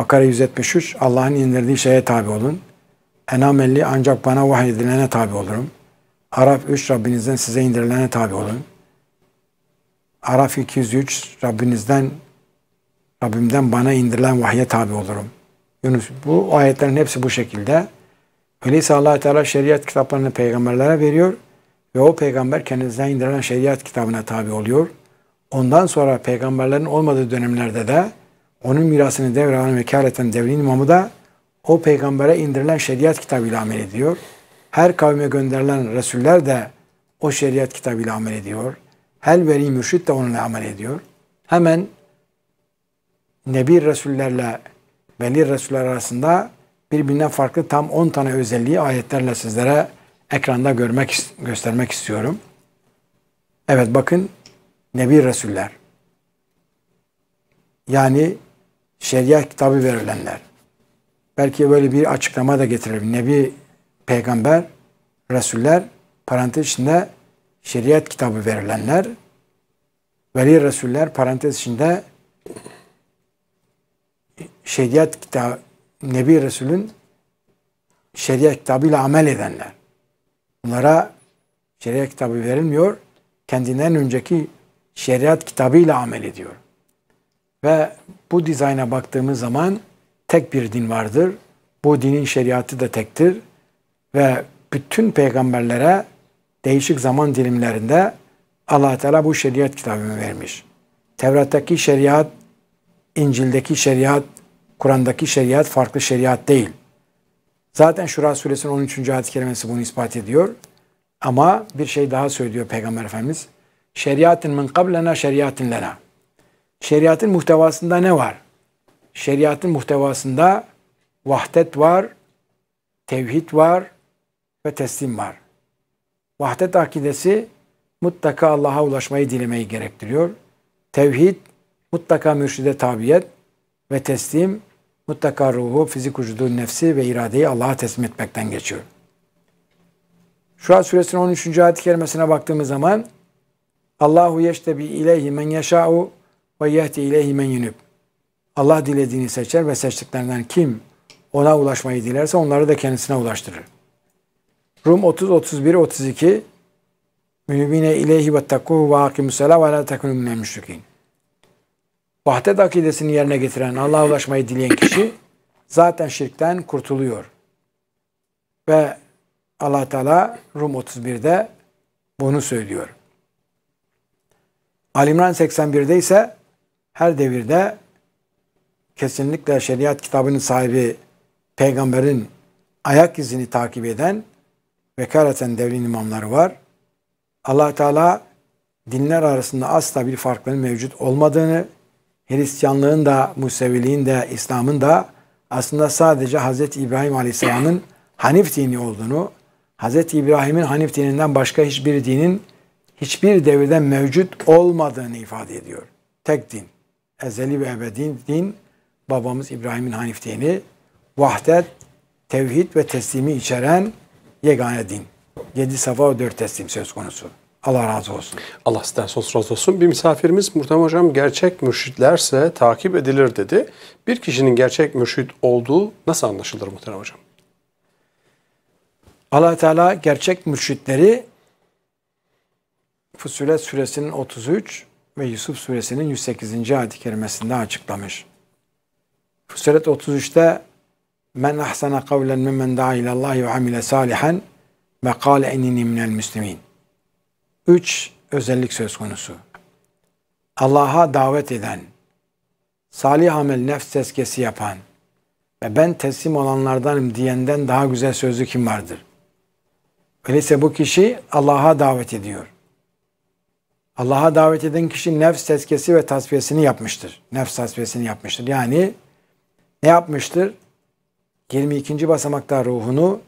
Bakara 173 Allah'ın indirdiği şeye tabi olun. Enam 50 ancak bana vahyedilene tabi olurum. Araf 3 Rabbinizden size indirilene tabi olun. Araf 203 Rabbinizden Rabbimden bana indirilen vahye tabi olurum. Yunus bu ayetlerin hepsi bu şekilde. Öyleyse allah Teala şeriat kitaplarını peygamberlere veriyor ve o peygamber kendisinden indirilen şeriat kitabına tabi oluyor. Ondan sonra peygamberlerin olmadığı dönemlerde de onun mirasını devralan vekaleten devrin imamı da o peygambere indirilen şeriat kitabıyla amel ediyor. Her kavme gönderilen Resuller de o şeriat kitabıyla amel ediyor. Her veri mürşit de onunla amel ediyor. hemen Nebi Resullerle Veli Resuller arasında birbirinden farklı tam 10 tane özelliği ayetlerle sizlere ekranda görmek göstermek istiyorum. Evet bakın Nebi Resuller. Yani şeriat kitabı verilenler. Belki böyle bir açıklama da getirelim. Nebi, peygamber, Resuller parantez içinde şeriat kitabı verilenler. Veli Resuller parantez içinde şeriat kitabı Nebi Resul'ün şeriat kitabıyla amel edenler. Bunlara şeriat kitabı verilmiyor. Kendinden önceki şeriat kitabıyla amel ediyor. Ve bu dizayna baktığımız zaman tek bir din vardır. Bu dinin şeriatı da tektir. Ve bütün peygamberlere değişik zaman dilimlerinde allah Teala bu şeriat kitabını vermiş. Tevrat'taki şeriat, İncil'deki şeriat, Kur'an'daki şeriat farklı şeriat değil. Zaten Şura suresinin 13. ayet-i kerimesi bunu ispat ediyor. Ama bir şey daha söylüyor Peygamber Efendimiz. Şeriatın min kablena şeriatın lena. Şeriatın muhtevasında ne var? Şeriatın muhtevasında vahdet var, tevhid var ve teslim var. Vahdet akidesi mutlaka Allah'a ulaşmayı dilemeyi gerektiriyor. Tevhid mutlaka mürşide tabiyet ve teslim mutlaka ruhu, fizik vücudu, nefsi ve iradeyi Allah'a teslim etmekten geçiyor. Şura suresinin 13. ayet-i baktığımız zaman Allahu yeştebi ileyhi men yeşâ'u ve yehdi ileyhi men yunub. Allah dilediğini seçer ve seçtiklerinden kim ona ulaşmayı dilerse onları da kendisine ulaştırır. Rum 30, 31, 32 Münibine ileyhi ve takkuhu ve akimussalâ ve la tekunu minel müşrikîn. Vahdet akidesini yerine getiren, Allah'a ulaşmayı dileyen kişi zaten şirkten kurtuluyor. Ve allah Teala Rum 31'de bunu söylüyor. Alimran 81'de ise her devirde kesinlikle şeriat kitabının sahibi peygamberin ayak izini takip eden vekaleten devrin imamları var. allah Teala dinler arasında asla bir farklılığın mevcut olmadığını, Hristiyanlığın da, Museviliğin de, İslam'ın da aslında sadece Hz. İbrahim Aleyhisselam'ın Hanif dini olduğunu, Hz. İbrahim'in Hanif dininden başka hiçbir dinin hiçbir devirde mevcut olmadığını ifade ediyor. Tek din, ezeli ve ebedi din, babamız İbrahim'in Hanif dini, vahdet, tevhid ve teslimi içeren yegane din. Yedi safa ve dört teslim söz konusu. Allah razı olsun. Allah sizden sonsuz razı olsun. Bir misafirimiz Muhtemelen Hocam gerçek mürşitlerse takip edilir dedi. Bir kişinin gerçek mürşit olduğu nasıl anlaşılır Muhtemelen Hocam? allah Teala gerçek mürşitleri Fussilet suresinin 33 ve Yusuf suresinin 108. ayet-i kerimesinde açıklamış. Fussilet 33'te Men ahsana kavlen mimmen da'a ilallahi ve amile salihan ve kâle ennini minel müslimin. Üç özellik söz konusu. Allah'a davet eden, salih amel nefs tezkesi yapan ve ben teslim olanlardanım diyenden daha güzel sözlü kim vardır? Öyleyse bu kişi Allah'a davet ediyor. Allah'a davet eden kişi nefs tezkesi ve tasfiyesini yapmıştır. Nefs tasfiyesini yapmıştır. Yani ne yapmıştır? 22. basamakta ruhunu,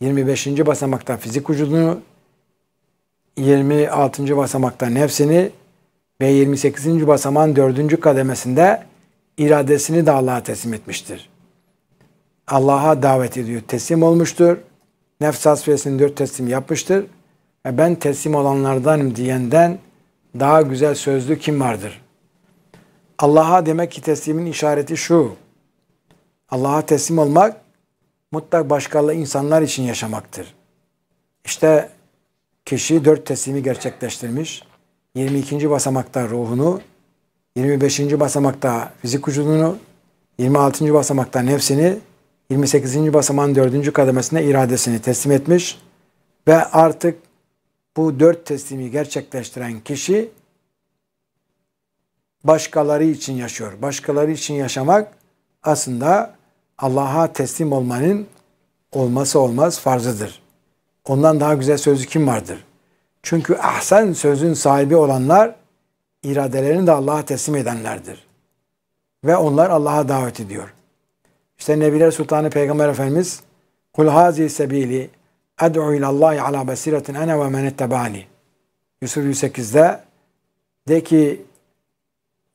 25. basamakta fizik vücudunu, 26. basamakta nefsini ve 28. basamağın 4. kademesinde iradesini de Allah'a teslim etmiştir. Allah'a davet ediyor. Teslim olmuştur. Nefs hasfiyesini dört teslim yapmıştır. Ben teslim olanlardanım diyenden daha güzel sözlü kim vardır? Allah'a demek ki teslimin işareti şu. Allah'a teslim olmak mutlak başkalı insanlar için yaşamaktır. İşte kişi dört teslimi gerçekleştirmiş. 22. basamakta ruhunu, 25. basamakta fizik vücudunu, 26. basamakta nefsini, 28. basamağın 4. kademesine iradesini teslim etmiş ve artık bu dört teslimi gerçekleştiren kişi başkaları için yaşıyor. Başkaları için yaşamak aslında Allah'a teslim olmanın olması olmaz farzıdır. Ondan daha güzel sözü kim vardır? Çünkü ahsen sözün sahibi olanlar iradelerini de Allah'a teslim edenlerdir. Ve onlar Allah'a davet ediyor. İşte Nebiler Sultanı Peygamber Efendimiz Kul hazi sebili ad'u ilallahi ala basiretin ene ve men ettebani. Yusuf 108'de de ki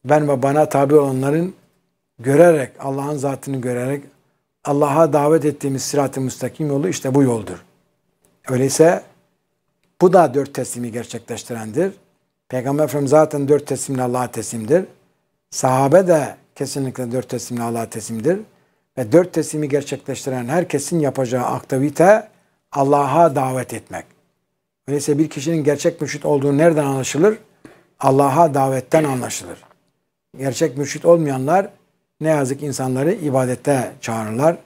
ben ve bana tabi olanların görerek, Allah'ın zatını görerek Allah'a davet ettiğimiz sırat-ı müstakim yolu işte bu yoldur. Öyleyse bu da dört teslimi gerçekleştirendir. Peygamber Efendimiz zaten dört teslimle Allah'a teslimdir. Sahabe de kesinlikle dört teslimle Allah'a teslimdir. Ve dört teslimi gerçekleştiren herkesin yapacağı aktivite Allah'a davet etmek. Öyleyse bir kişinin gerçek mürşit olduğu nereden anlaşılır? Allah'a davetten anlaşılır. Gerçek mürşit olmayanlar ne yazık insanları ibadette çağırırlar.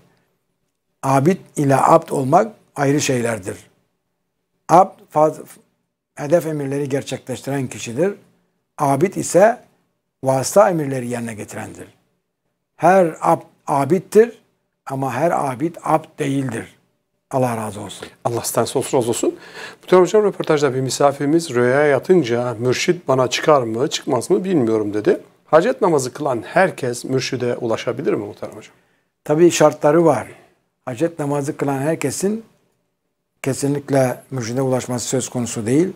Abid ile abd olmak ayrı şeylerdir. Abd faz, hedef emirleri gerçekleştiren kişidir. Abid ise vasıta emirleri yerine getirendir. Her abd abittir ama her abid abd değildir. Allah razı olsun. Allah sizden sonsuz razı olsun. Muhterem Hocam röportajda bir misafirimiz rüyaya yatınca mürşit bana çıkar mı çıkmaz mı bilmiyorum dedi. Hacet namazı kılan herkes mürşide ulaşabilir mi Muhterem Hocam? Tabii şartları var. Hacet namazı kılan herkesin kesinlikle mürşide ulaşması söz konusu değil.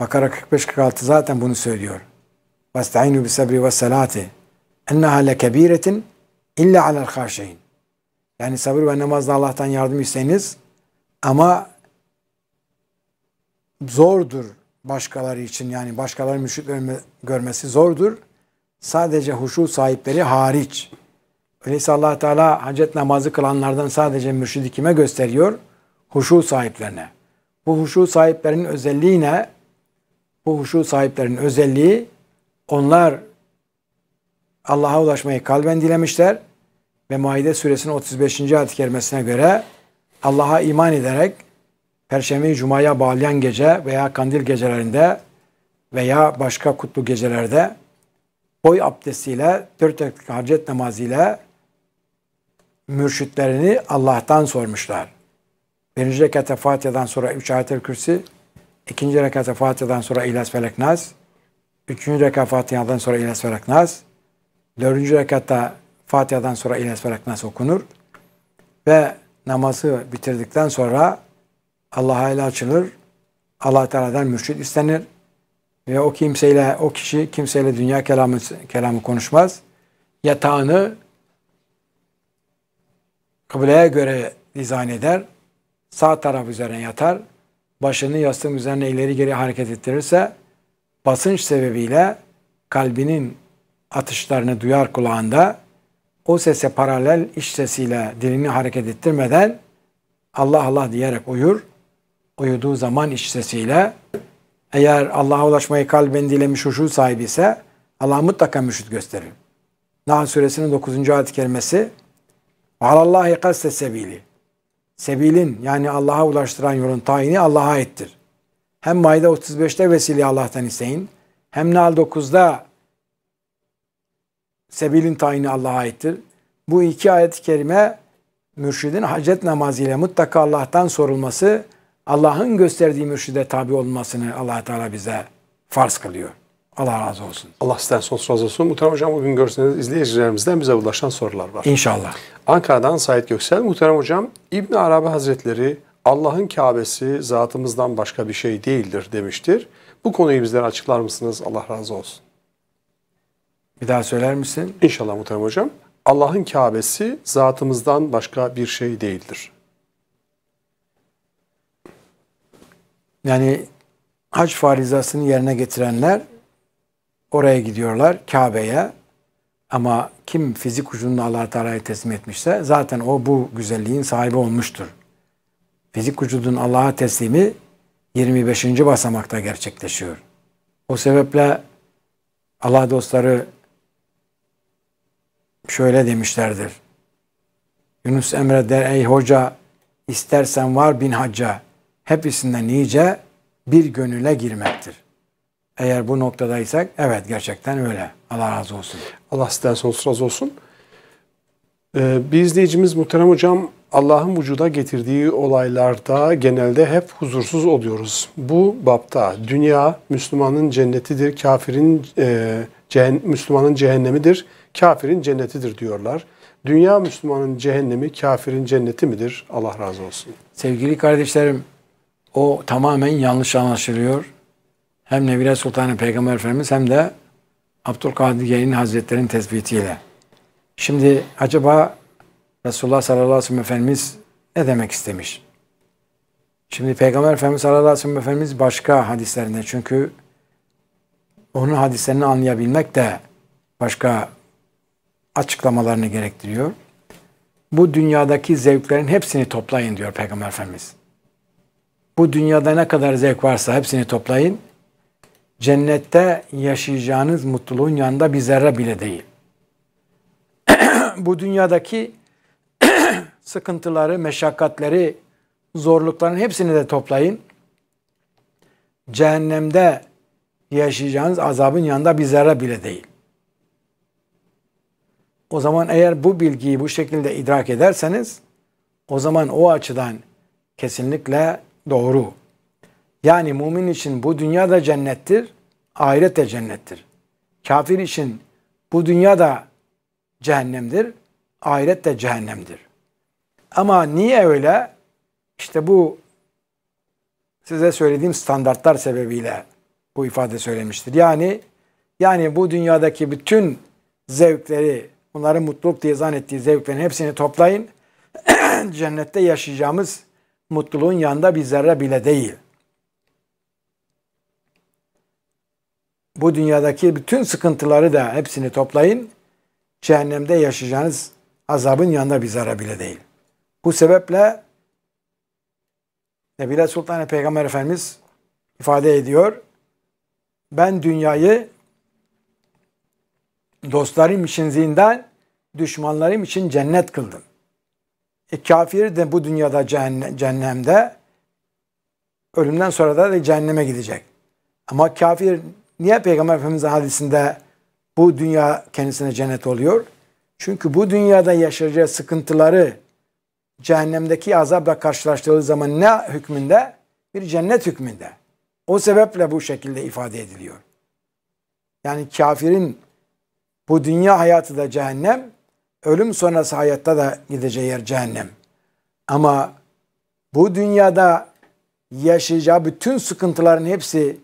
Bakara 45-46 zaten bunu söylüyor. وَاسْتَعِينُوا بِسَبْرِ وَالسَّلَاتِ اَنَّهَا لَكَب۪يرَةٍ illa alel haşeyin. yani sabır ve namazda Allah'tan yardım isteyiniz ama zordur başkaları için yani başkaları müşrik görmesi zordur. Sadece huşu sahipleri hariç. Öyleyse allah Teala hacet namazı kılanlardan sadece mürşidi kime gösteriyor? Huşu sahiplerine. Bu huşu sahiplerinin özelliği ne? Bu huşu sahiplerinin özelliği onlar Allah'a ulaşmayı kalben dilemişler ve Maide suresinin 35. ayet-i kerimesine göre Allah'a iman ederek Perşembe Cuma'ya bağlayan gece veya kandil gecelerinde veya başka kutlu gecelerde boy abdestiyle, dört rekat hacet namazıyla mürşitlerini Allah'tan sormuşlar. Birinci rekata Fatiha'dan sonra üç ayet-el kürsi, ikinci rekata Fatiha'dan sonra İhlas Felek Nas, üçüncü rekat Fatiha'dan sonra İhlas Felek Nas, dördüncü rekatta Fatiha'dan sonra İhlas Felak Nas okunur. Ve namazı bitirdikten sonra Allah'a ile açılır. Allah Teala'dan mürşid istenir. Ve o kimseyle, o kişi kimseyle dünya kelamı, kelamı konuşmaz. Yatağını kıbleye göre dizayn eder. Sağ taraf üzerine yatar. Başını yastığın üzerine ileri geri hareket ettirirse basınç sebebiyle kalbinin atışlarını duyar kulağında o sese paralel iç sesiyle dilini hareket ettirmeden Allah Allah diyerek uyur. Uyuduğu zaman iç sesiyle eğer Allah'a ulaşmayı kalben dilemiş huşu sahibi ise Allah mutlaka müşrit gösterir. Nahl suresinin 9. ayet-i kerimesi Alallahi kaste sebili. Sebilin yani Allah'a ulaştıran yolun tayini Allah'a aittir. Hem Maide 35'te vesile Allah'tan isteyin. Hem Nahl 9'da sebilin tayini Allah'a aittir. Bu iki ayet-i kerime mürşidin hacet namazıyla mutlaka Allah'tan sorulması, Allah'ın gösterdiği mürşide tabi olmasını allah Teala bize farz kılıyor. Allah razı olsun. Allah sizden sonsuz razı olsun. Muhterem Hocam bugün görseniz izleyicilerimizden bize ulaşan sorular var. İnşallah. Ankara'dan Sait Göksel. Muhterem Hocam İbn Arabi Hazretleri Allah'ın Kabe'si zatımızdan başka bir şey değildir demiştir. Bu konuyu bizlere açıklar mısınız? Allah razı olsun. Bir daha söyler misin? İnşallah Muhterem Hocam. Allah'ın Kabe'si zatımızdan başka bir şey değildir. Yani hac farizasını yerine getirenler oraya gidiyorlar Kabe'ye. Ama kim fizik ucunu allah Teala'ya teslim etmişse zaten o bu güzelliğin sahibi olmuştur. Fizik vücudun Allah'a teslimi 25. basamakta gerçekleşiyor. O sebeple Allah dostları şöyle demişlerdir. Yunus Emre der ey hoca istersen var bin hacca hepsinden nice bir gönüle girmektir. Eğer bu noktadaysak evet gerçekten öyle. Allah razı olsun. Allah sizden sonsuz razı olsun. Ee, bir izleyicimiz Muhterem Hocam Allah'ın vücuda getirdiği olaylarda genelde hep huzursuz oluyoruz. Bu bapta dünya Müslümanın cennetidir, kafirin e, cehen- Müslümanın cehennemidir, kafirin cennetidir diyorlar. Dünya Müslümanın cehennemi, kafirin cenneti midir? Allah razı olsun. Sevgili kardeşlerim, o tamamen yanlış anlaşılıyor. Hem Nebile Sultanı Peygamber Efendimiz hem de Abdülkadir Geylani Hazretleri'nin tespitiyle. Şimdi acaba Resulullah sallallahu aleyhi ve sellem Efendimiz ne demek istemiş? Şimdi Peygamber Efendimiz sallallahu aleyhi ve sellem Efendimiz başka hadislerinde çünkü onun hadislerini anlayabilmek de başka açıklamalarını gerektiriyor. Bu dünyadaki zevklerin hepsini toplayın diyor Peygamber Efendimiz. Bu dünyada ne kadar zevk varsa hepsini toplayın. Cennette yaşayacağınız mutluluğun yanında bir zerre bile değil. Bu dünyadaki sıkıntıları, meşakkatleri, zorlukların hepsini de toplayın. Cehennemde yaşayacağınız azabın yanında bir zerre bile değil. O zaman eğer bu bilgiyi bu şekilde idrak ederseniz o zaman o açıdan kesinlikle doğru. Yani mümin için bu dünya da cennettir, ahiret de cennettir. Kafir için bu dünya da cehennemdir, ahiret de cehennemdir. Ama niye öyle? İşte bu size söylediğim standartlar sebebiyle bu ifade söylemiştir. Yani yani bu dünyadaki bütün zevkleri, bunların mutluluk diye zannettiği zevklerin hepsini toplayın. Cennette yaşayacağımız mutluluğun yanında bir zerre bile değil. Bu dünyadaki bütün sıkıntıları da hepsini toplayın. Cehennemde yaşayacağınız azabın yanında bir zerre bile değil. Bu sebeple Nebile Sultan Peygamber Efendimiz ifade ediyor. Ben dünyayı dostlarım için zindan, düşmanlarım için cennet kıldım. E, kafir de bu dünyada cehennemde, ölümden sonra da cehenneme gidecek. Ama kafir niye Peygamber Efendimiz'in hadisinde bu dünya kendisine cennet oluyor? Çünkü bu dünyada yaşayacağı sıkıntıları cehennemdeki azapla karşılaştırıldığı zaman ne hükmünde? Bir cennet hükmünde. O sebeple bu şekilde ifade ediliyor. Yani kafirin bu dünya hayatı da cehennem, ölüm sonrası hayatta da gideceği yer cehennem. Ama bu dünyada yaşayacağı bütün sıkıntıların hepsi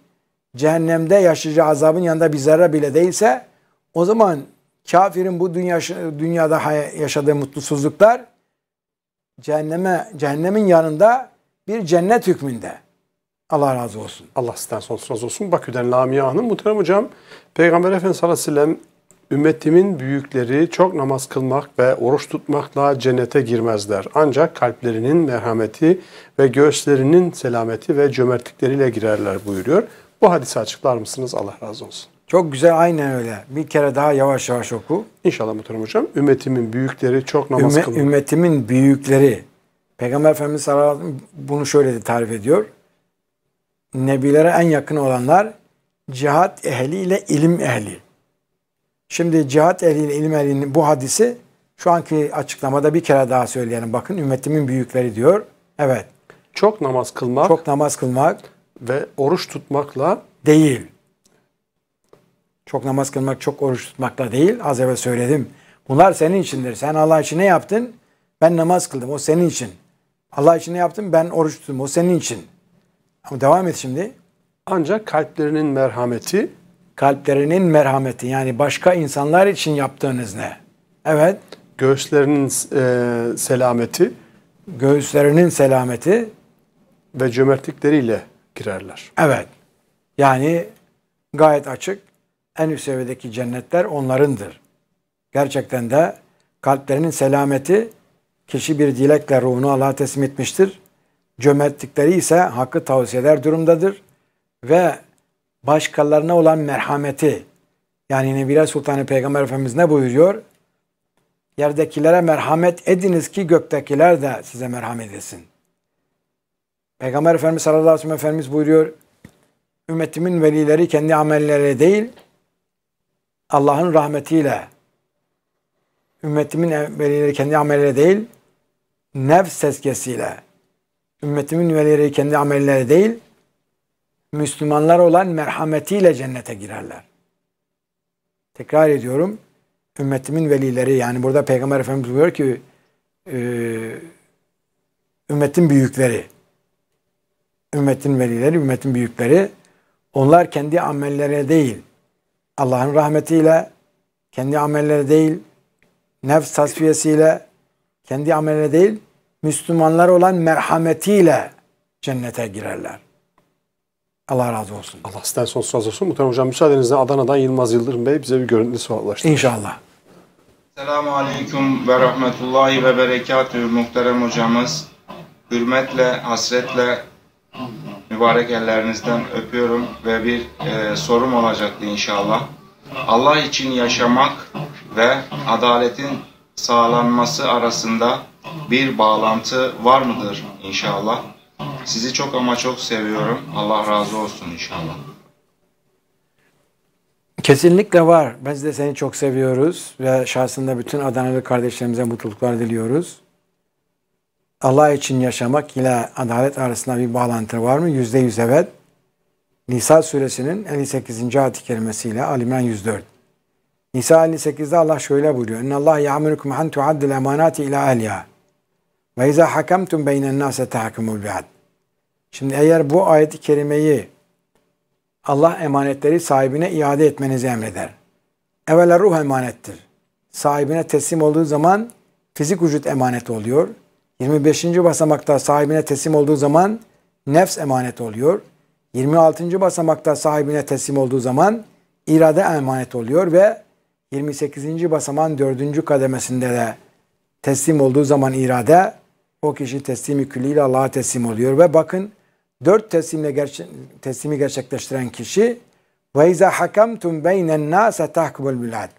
cehennemde yaşayacağı azabın yanında bir zerre bile değilse o zaman kafirin bu dünya, dünyada yaşadığı mutsuzluklar cehenneme cehennemin yanında bir cennet hükmünde. Allah razı olsun. Allah sizden sonsuz razı olsun. Bakü'den Lamia Hanım. Muhterem hocam, Peygamber Efendimiz sallallahu aleyhi ve sellem ümmetimin büyükleri çok namaz kılmak ve oruç tutmakla cennete girmezler. Ancak kalplerinin merhameti ve göğüslerinin selameti ve cömertlikleriyle girerler buyuruyor. Bu hadisi açıklar mısınız? Allah razı olsun. Çok güzel aynen öyle. Bir kere daha yavaş yavaş oku. İnşallah muhterem hocam. Ümmetimin büyükleri çok namaz Ümme, kılmak. Ümmetimin büyükleri. Peygamber Efendimiz sallallahu aleyhi ve sellem bunu şöyle tarif ediyor. Nebilere en yakın olanlar cihat ehli ile ilim ehli. Şimdi cihat ehli ile ilim ehlinin bu hadisi şu anki açıklamada bir kere daha söyleyelim. Bakın ümmetimin büyükleri diyor. Evet. Çok namaz kılmak. Çok namaz kılmak. Ve oruç tutmakla. Değil. Çok namaz kılmak, çok oruç tutmakla değil. Az evvel söyledim. Bunlar senin içindir. Sen Allah için ne yaptın? Ben namaz kıldım. O senin için. Allah için ne yaptım? Ben oruç tuttum. O senin için. Ama devam et şimdi. Ancak kalplerinin merhameti. Kalplerinin merhameti. Yani başka insanlar için yaptığınız ne? Evet. Göğüslerinin e, selameti. Göğüslerinin selameti. Ve cömertlikleriyle girerler. Evet. Yani gayet açık. En üst seviyedeki cennetler onlarındır. Gerçekten de kalplerinin selameti kişi bir dilekle ruhunu Allah'a teslim etmiştir. Cömertlikleri ise hakkı tavsiyeler durumdadır. Ve başkalarına olan merhameti yani Nebile Sultanı Peygamber Efendimiz ne buyuruyor? Yerdekilere merhamet ediniz ki göktekiler de size merhamet etsin. Peygamber Efendimiz sallallahu aleyhi ve sellem Efendimiz buyuruyor. Ümmetimin velileri kendi amelleri değil, Allah'ın rahmetiyle ümmetimin velileri kendi amelleri değil, nefs tezkiyesiyle ümmetimin velileri kendi amelleri değil Müslümanlar olan merhametiyle cennete girerler. Tekrar ediyorum. Ümmetimin velileri yani burada Peygamber Efendimiz buyuruyor ki e, ümmetin büyükleri ümmetin velileri, ümmetin büyükleri onlar kendi amelleri değil Allah'ın rahmetiyle kendi amelleri değil nefs tasfiyesiyle kendi amelleri değil Müslümanlar olan merhametiyle cennete girerler. Allah razı olsun. Allah sizden sonsuz razı olsun. Muhterem hocam müsaadenizle Adana'dan Yılmaz Yıldırım Bey bize bir görüntülü ulaştı. İnşallah. Selamun Aleyküm ve Rahmetullahi ve Berekatühü muhterem hocamız. Hürmetle, hasretle mübarek ellerinizden öpüyorum ve bir e, sorum olacaktı inşallah. Allah için yaşamak ve adaletin sağlanması arasında bir bağlantı var mıdır inşallah? Sizi çok ama çok seviyorum. Allah razı olsun inşallah. Kesinlikle var. Biz de seni çok seviyoruz ve şahsında bütün Adanalı kardeşlerimize mutluluklar diliyoruz. Allah için yaşamak ile adalet arasında bir bağlantı var mı? Yüzde yüz evet. Nisa suresinin 58. ayet-i kerimesiyle Alimran 104. Nisa 58'de Allah şöyle buyuruyor. İnna Allah ya'murukum an tu'addil emanati ila ehliha. Ve izâ hakemtum beynen nâse tahkumul bi'ad. Şimdi eğer bu ayet-i kerimeyi Allah emanetleri sahibine iade etmenizi emreder. Evvela ruh emanettir. Sahibine teslim olduğu zaman fizik vücut emanet oluyor. 25. basamakta sahibine teslim olduğu zaman nefs emanet oluyor. 26. basamakta sahibine teslim olduğu zaman irade emanet oluyor ve 28. basamağın 4. kademesinde de teslim olduğu zaman irade o kişi teslimi külliyle Allah'a teslim oluyor ve bakın dört teslimle gerçe teslimi gerçekleştiren kişi ve izâ hakamtum beynen nâse tahkumul bilad.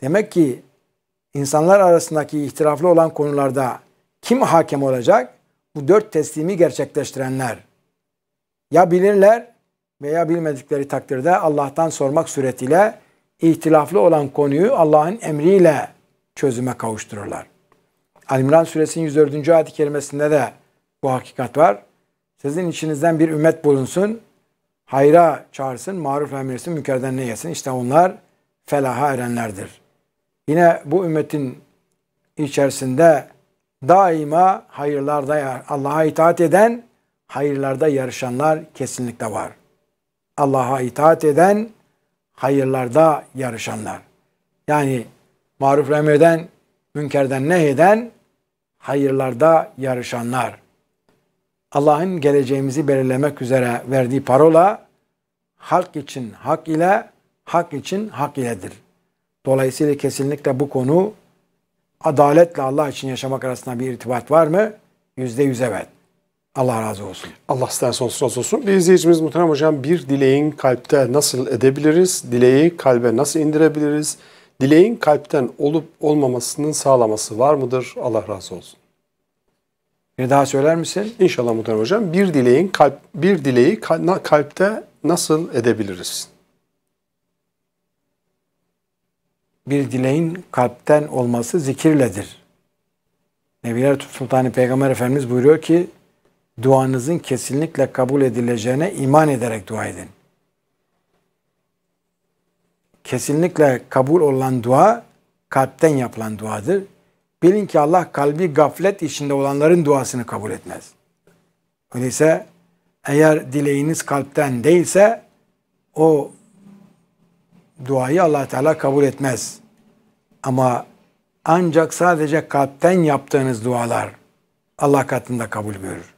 Demek ki insanlar arasındaki ihtilaflı olan konularda kim hakem olacak? Bu dört teslimi gerçekleştirenler. Ya bilirler veya bilmedikleri takdirde Allah'tan sormak suretiyle ihtilaflı olan konuyu Allah'ın emriyle çözüme kavuştururlar. Alimran suresinin 104. ayet-i kerimesinde de bu hakikat var. Sizin içinizden bir ümmet bulunsun, hayra çağırsın, maruf emirsin, münkerden ne yesin. İşte onlar felaha erenlerdir. Yine bu ümmetin içerisinde daima hayırlarda Allah'a itaat eden, hayırlarda yarışanlar kesinlikle var. Allah'a itaat eden, hayırlarda yarışanlar. Yani maruf emreden, münkerden nehyeden, hayırlarda yarışanlar. Allah'ın geleceğimizi belirlemek üzere verdiği parola halk için hak ile, hak için hak iledir. Dolayısıyla kesinlikle bu konu adaletle Allah için yaşamak arasında bir irtibat var mı? Yüzde yüz evet. Allah razı olsun. Allah sizden sonsuz razı olsun. Bir izleyicimiz muhterem hocam bir dileğin kalpte nasıl edebiliriz? Dileği kalbe nasıl indirebiliriz? Dileğin kalpten olup olmamasının sağlaması var mıdır? Allah razı olsun. Bir daha söyler misin? İnşallah muhterem hocam. Bir dileğin kalp bir dileği kalpte nasıl edebiliriz? Bir dileğin kalpten olması zikirledir. Nebiler Sultanı Peygamber Efendimiz buyuruyor ki duanızın kesinlikle kabul edileceğine iman ederek dua edin. Kesinlikle kabul olan dua kalpten yapılan duadır. Bilin ki Allah kalbi gaflet içinde olanların duasını kabul etmez. Öyleyse eğer dileğiniz kalpten değilse o duayı allah Teala kabul etmez. Ama ancak sadece kalpten yaptığınız dualar Allah katında kabul görür.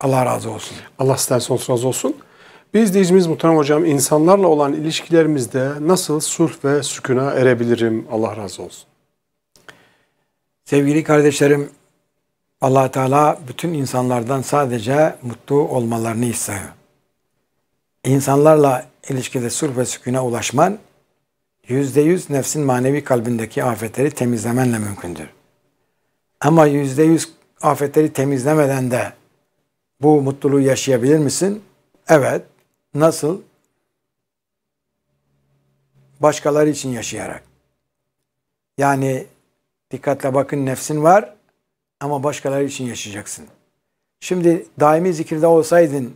Allah razı olsun. Allah sizden sonsuz razı olsun. Bir izleyicimiz Muhterem Hocam insanlarla olan ilişkilerimizde nasıl sulh ve sükuna erebilirim? Allah razı olsun. Sevgili kardeşlerim, allah Teala bütün insanlardan sadece mutlu olmalarını istiyor. İnsanlarla ilişkide sulh ve sükune ulaşman, yüzde yüz nefsin manevi kalbindeki afetleri temizlemenle mümkündür. Ama yüzde yüz afetleri temizlemeden de bu mutluluğu yaşayabilir misin? Evet. Nasıl? Başkaları için yaşayarak. Yani dikkatle bakın nefsin var ama başkaları için yaşayacaksın. Şimdi daimi zikirde olsaydın,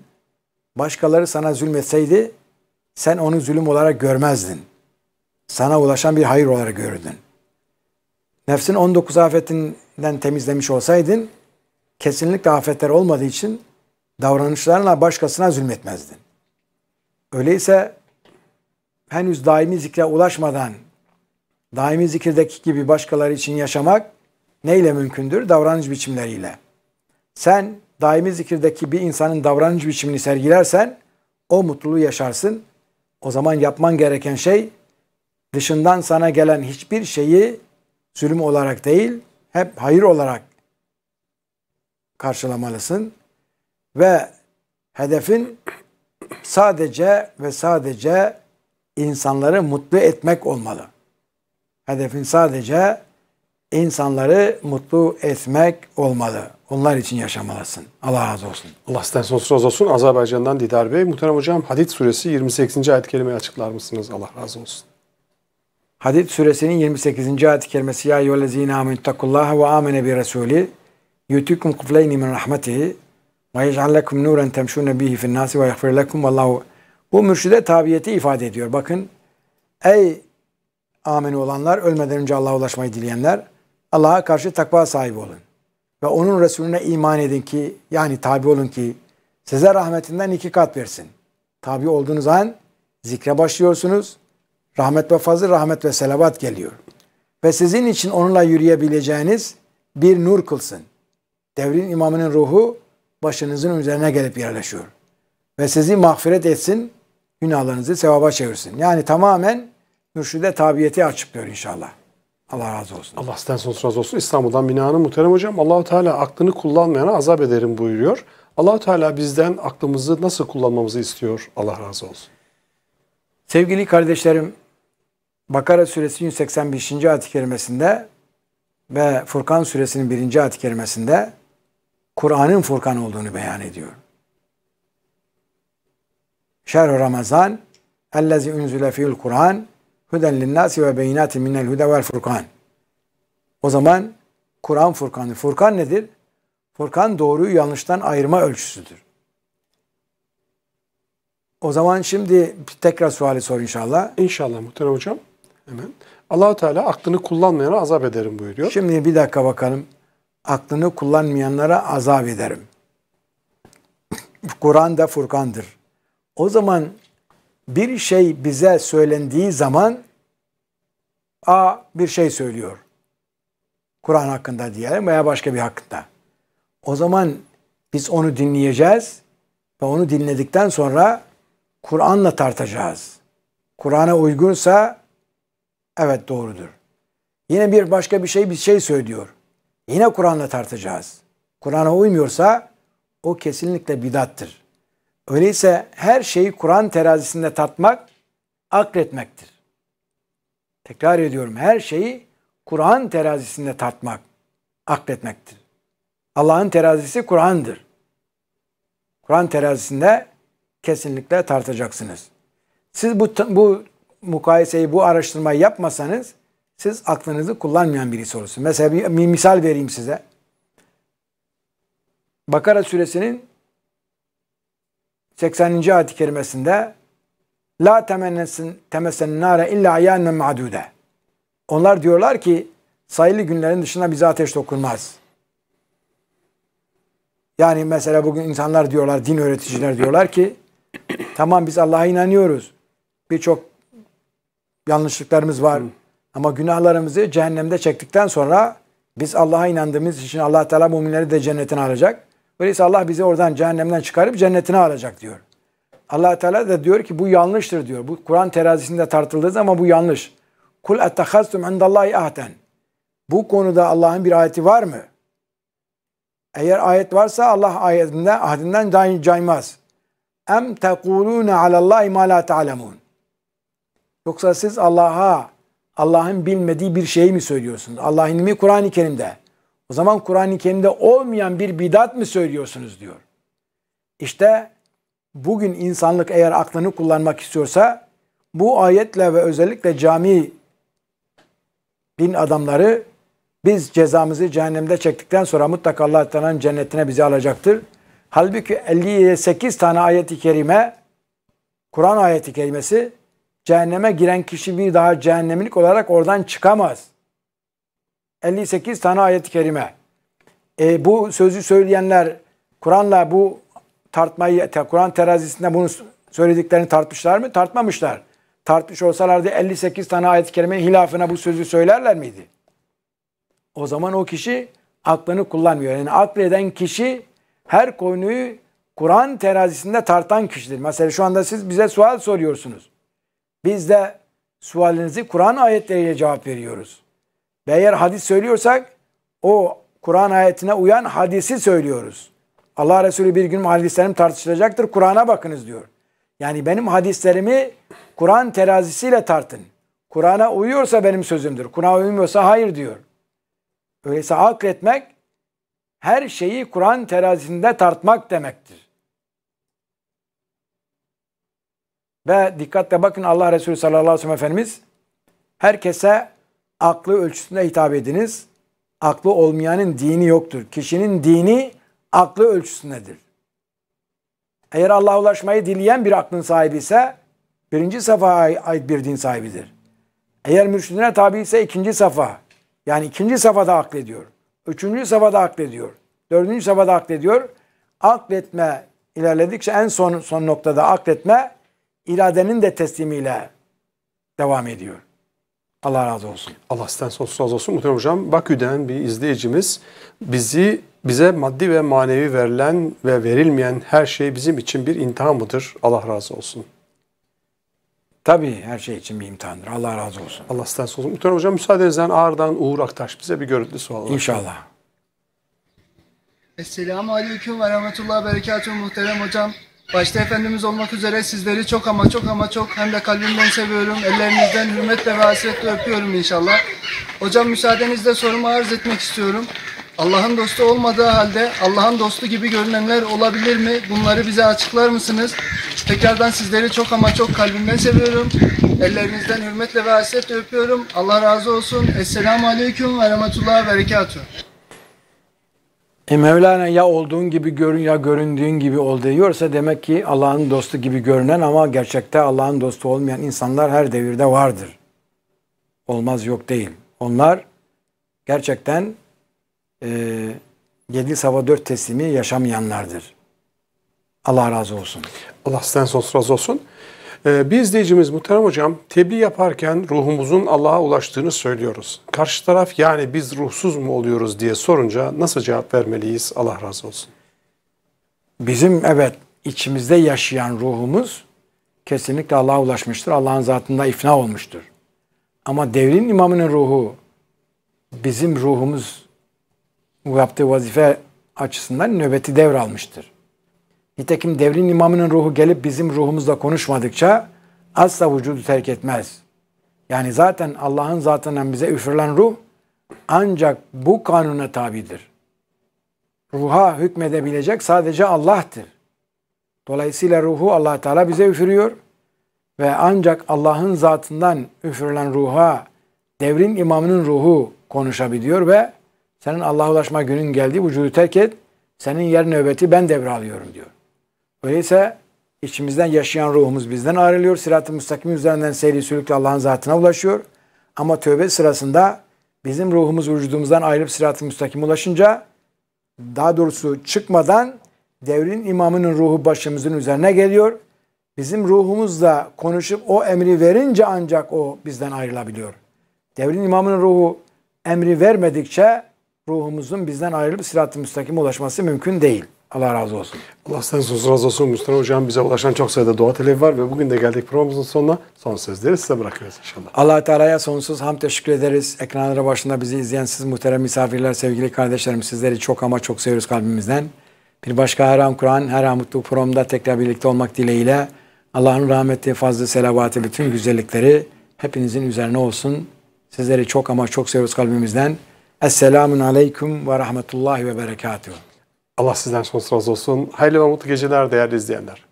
başkaları sana zulmetseydi, sen onu zulüm olarak görmezdin. Sana ulaşan bir hayır olarak görürdün. Nefsin 19 afetinden temizlemiş olsaydın, kesinlikle afetler olmadığı için davranışlarına başkasına zulmetmezdin. Öyleyse henüz daimi zikre ulaşmadan daimi zikirdeki gibi başkaları için yaşamak neyle mümkündür? Davranış biçimleriyle. Sen daimi zikirdeki bir insanın davranış biçimini sergilersen o mutluluğu yaşarsın. O zaman yapman gereken şey dışından sana gelen hiçbir şeyi zulüm olarak değil, hep hayır olarak karşılamalısın. Ve hedefin sadece ve sadece insanları mutlu etmek olmalı. Hedefin sadece insanları mutlu etmek olmalı. Onlar için yaşamalısın. Allah razı olsun. Allah sizden sonsuz razı olsun. Azerbaycan'dan Didar Bey. Muhterem Hocam Hadid suresi 28. ayet kelimeyi açıklar mısınız? Allah razı olsun. Hadid suresinin 28. ayet-i kerimesi Ya eyyühellezine amenüttakullaha ve amene bi resulü yutikum kufleyni min rahmetihi lekum nuren temşune bihi fin nasi ve yagfir lekum vallahu bu mürşide tabiyeti ifade ediyor. Bakın ey amin olanlar ölmeden önce Allah'a ulaşmayı dileyenler Allah'a karşı takva sahibi olun. Ve onun Resulüne iman edin ki yani tabi olun ki size rahmetinden iki kat versin. Tabi olduğunuz an zikre başlıyorsunuz. Rahmet ve fazıl, rahmet ve selavat geliyor. Ve sizin için onunla yürüyebileceğiniz bir nur kılsın. Devrin imamının ruhu başınızın üzerine gelip yerleşiyor. Ve sizi mağfiret etsin, günahlarınızı sevaba çevirsin. Yani tamamen mürşide tabiyeti açıklıyor inşallah. Allah razı olsun. Allah sizden sonsuz razı olsun. İstanbul'dan Mina Hanım Muhterem Hocam Allahu Teala aklını kullanmayana azap ederim buyuruyor. Allahu Teala bizden aklımızı nasıl kullanmamızı istiyor? Allah razı olsun. Sevgili kardeşlerim, Bakara suresi 185. ayet-i kerimesinde ve Furkan suresinin 1. ayet-i kerimesinde Kur'an'ın Furkan olduğunu beyan ediyor. Şehr Ramazan ellezî unzile fîl Kur'an huden linnâsi ve beyinâtin minel hude vel furkan. O zaman Kur'an Furkan'ı. Furkan nedir? Furkan doğruyu yanlıştan ayırma ölçüsüdür. O zaman şimdi tekrar suali sor inşallah. İnşallah muhterem hocam. Hemen. Allahu Teala aklını kullanmayana azap ederim buyuruyor. Şimdi bir dakika bakalım. Aklını kullanmayanlara azap ederim. Kur'an da Furkan'dır. O zaman bir şey bize söylendiği zaman A bir şey söylüyor. Kur'an hakkında diyelim veya başka bir hakkında. O zaman biz onu dinleyeceğiz ve onu dinledikten sonra Kur'an'la tartacağız. Kur'an'a uygunsa evet doğrudur. Yine bir başka bir şey bir şey söylüyor. Yine Kur'an'la tartacağız. Kur'an'a uymuyorsa o kesinlikle bidattır. Öyleyse her şeyi Kur'an terazisinde tartmak akletmektir. Tekrar ediyorum her şeyi Kur'an terazisinde tartmak akletmektir. Allah'ın terazisi Kur'an'dır. Kur'an terazisinde kesinlikle tartacaksınız. Siz bu, bu mukayeseyi, bu araştırmayı yapmasanız siz aklınızı kullanmayan birisi olursunuz. Mesela bir, misal vereyim size. Bakara suresinin 80. ayet-i kerimesinde La temennesin temesen nare illa ayyanen ma'dude. Onlar diyorlar ki sayılı günlerin dışında bize ateş dokunmaz. Yani mesela bugün insanlar diyorlar, din öğreticiler diyorlar ki tamam biz Allah'a inanıyoruz. Birçok yanlışlıklarımız var. Ama günahlarımızı cehennemde çektikten sonra biz Allah'a inandığımız için Allah Teala müminleri de cennetine alacak. Öyleyse Allah bizi oradan cehennemden çıkarıp cennetine alacak diyor. Allah Teala da diyor ki bu yanlıştır diyor. Bu Kur'an terazisinde tartıldığı zaman bu yanlış. Kul ettehaztum indallahi ahden. Bu konuda Allah'ın bir ayeti var mı? Eğer ayet varsa Allah ayetinden ahdinden caymaz. Em tekulune alallahi ma la ta'lemun. Yoksa siz Allah'a Allah'ın bilmediği bir şey mi söylüyorsunuz? Allah'ın ilmi Kur'an-ı Kerim'de. O zaman Kur'an-ı Kerim'de olmayan bir bidat mı söylüyorsunuz diyor. İşte bugün insanlık eğer aklını kullanmak istiyorsa bu ayetle ve özellikle cami din adamları Biz cezamızı cehennemde çektikten sonra mutlaka Allah Teala'nın cennetine bizi alacaktır. Halbuki 58 tane ayet-i kerime Kur'an ayeti kerimesi cehenneme giren kişi bir daha cehennemlik olarak oradan çıkamaz. 58 tane ayet-i kerime. E, bu sözü söyleyenler Kur'an'la bu tartmayı, Kur'an terazisinde bunu söylediklerini tartmışlar mı? Tartmamışlar. Tartmış olsalardı 58 tane ayet-i kerimenin hilafına bu sözü söylerler miydi? O zaman o kişi aklını kullanmıyor. Yani akleden kişi her konuyu Kur'an terazisinde tartan kişidir. Mesela şu anda siz bize sual soruyorsunuz. Biz de sualinizi Kur'an ayetleriyle cevap veriyoruz. Ve eğer hadis söylüyorsak o Kur'an ayetine uyan hadisi söylüyoruz. Allah Resulü bir gün hadislerim tartışılacaktır. Kur'an'a bakınız diyor. Yani benim hadislerimi Kur'an terazisiyle tartın. Kur'an'a uyuyorsa benim sözümdür. Kur'an'a uymuyorsa hayır diyor. Öyleyse akletmek her şeyi Kur'an terazisinde tartmak demektir. Ve dikkatle bakın Allah Resulü sallallahu aleyhi ve sellem Efendimiz herkese aklı ölçüsünde hitap ediniz. Aklı olmayanın dini yoktur. Kişinin dini aklı ölçüsündedir. Eğer Allah'a ulaşmayı dileyen bir aklın sahibi ise birinci safhaya ait bir din sahibidir. Eğer mürşidine tabi ise ikinci safa. Yani ikinci safhada aklediyor. Üçüncü safhada aklediyor. Dördüncü safhada aklediyor. Akletme ilerledikçe en son son noktada akletme iradenin de teslimiyle devam ediyor. Allah razı olsun. Allah sizden sonsuz razı olsun. Muhterem Hocam Bakü'den bir izleyicimiz bizi bize maddi ve manevi verilen ve verilmeyen her şey bizim için bir imtihan mıdır? Allah razı olsun. Tabii her şey için bir imtihandır. Allah razı olsun. Allah sizden sonsuz olsun. Muhterem Hocam müsaadenizden Ağrı'dan Uğur Aktaş bize bir görüntülü sual. İnşallah. Esselamu Aleyküm ve Rahmetullah Berekatuhu muhterem hocam. Başta Efendimiz olmak üzere sizleri çok ama çok ama çok hem de kalbimden seviyorum. Ellerinizden hürmetle ve hasretle öpüyorum inşallah. Hocam müsaadenizle sorumu arz etmek istiyorum. Allah'ın dostu olmadığı halde Allah'ın dostu gibi görünenler olabilir mi? Bunları bize açıklar mısınız? Tekrardan sizleri çok ama çok kalbimden seviyorum. Ellerinizden hürmetle ve hasretle öpüyorum. Allah razı olsun. Esselamu Aleyküm ve Rahmetullah ve Berekatuhu. E Mevlana ya olduğun gibi görün ya göründüğün gibi ol diyorsa demek ki Allah'ın dostu gibi görünen ama gerçekte Allah'ın dostu olmayan insanlar her devirde vardır. Olmaz yok değil. Onlar gerçekten e, yedi sabah dört teslimi yaşamayanlardır. Allah razı olsun. Allah sizden sonsuz razı olsun. Ee, bir izleyicimiz Muhterem Hocam tebliğ yaparken ruhumuzun Allah'a ulaştığını söylüyoruz. Karşı taraf yani biz ruhsuz mu oluyoruz diye sorunca nasıl cevap vermeliyiz? Allah razı olsun. Bizim evet içimizde yaşayan ruhumuz kesinlikle Allah'a ulaşmıştır. Allah'ın zatında ifna olmuştur. Ama devrin imamının ruhu bizim ruhumuz bu yaptığı vazife açısından nöbeti devralmıştır. Nitekim devrin imamının ruhu gelip bizim ruhumuzla konuşmadıkça asla vücudu terk etmez. Yani zaten Allah'ın zatından bize üfürülen ruh ancak bu kanuna tabidir. Ruha hükmedebilecek sadece Allah'tır. Dolayısıyla ruhu allah Teala bize üfürüyor ve ancak Allah'ın zatından üfürülen ruha devrin imamının ruhu konuşabiliyor ve senin Allah'a ulaşma günün geldi vücudu terk et, senin yer nöbeti ben devralıyorum diyor. Öyleyse içimizden yaşayan ruhumuz bizden ayrılıyor. Sırat-ı müstakim üzerinden seyri sülükle Allah'ın zatına ulaşıyor. Ama tövbe sırasında bizim ruhumuz vücudumuzdan ayrılıp sırat-ı müstakim ulaşınca daha doğrusu çıkmadan devrin imamının ruhu başımızın üzerine geliyor. Bizim ruhumuzla konuşup o emri verince ancak o bizden ayrılabiliyor. Devrin imamının ruhu emri vermedikçe ruhumuzun bizden ayrılıp sırat-ı müstakime ulaşması mümkün değil. Allah razı olsun. Allah sizden sonsuz razı olsun. Mustafa Hocam bize ulaşan çok sayıda dua talebi var ve bugün de geldik programımızın sonuna. Son sözleri size bırakıyoruz inşallah. allah Teala'ya sonsuz ham teşekkür ederiz. Ekranlara başında bizi izleyen siz muhterem misafirler, sevgili kardeşlerim sizleri çok ama çok seviyoruz kalbimizden. Bir başka her an Kur'an, her an mutlu programda tekrar birlikte olmak dileğiyle Allah'ın rahmeti, fazlı selavatı, bütün güzellikleri hepinizin üzerine olsun. Sizleri çok ama çok seviyoruz kalbimizden. Esselamun aleyküm ve rahmetullahi ve berekatuhu. Allah sizden sonsuz razı olsun. Hayırlı ve mutlu geceler değerli izleyenler.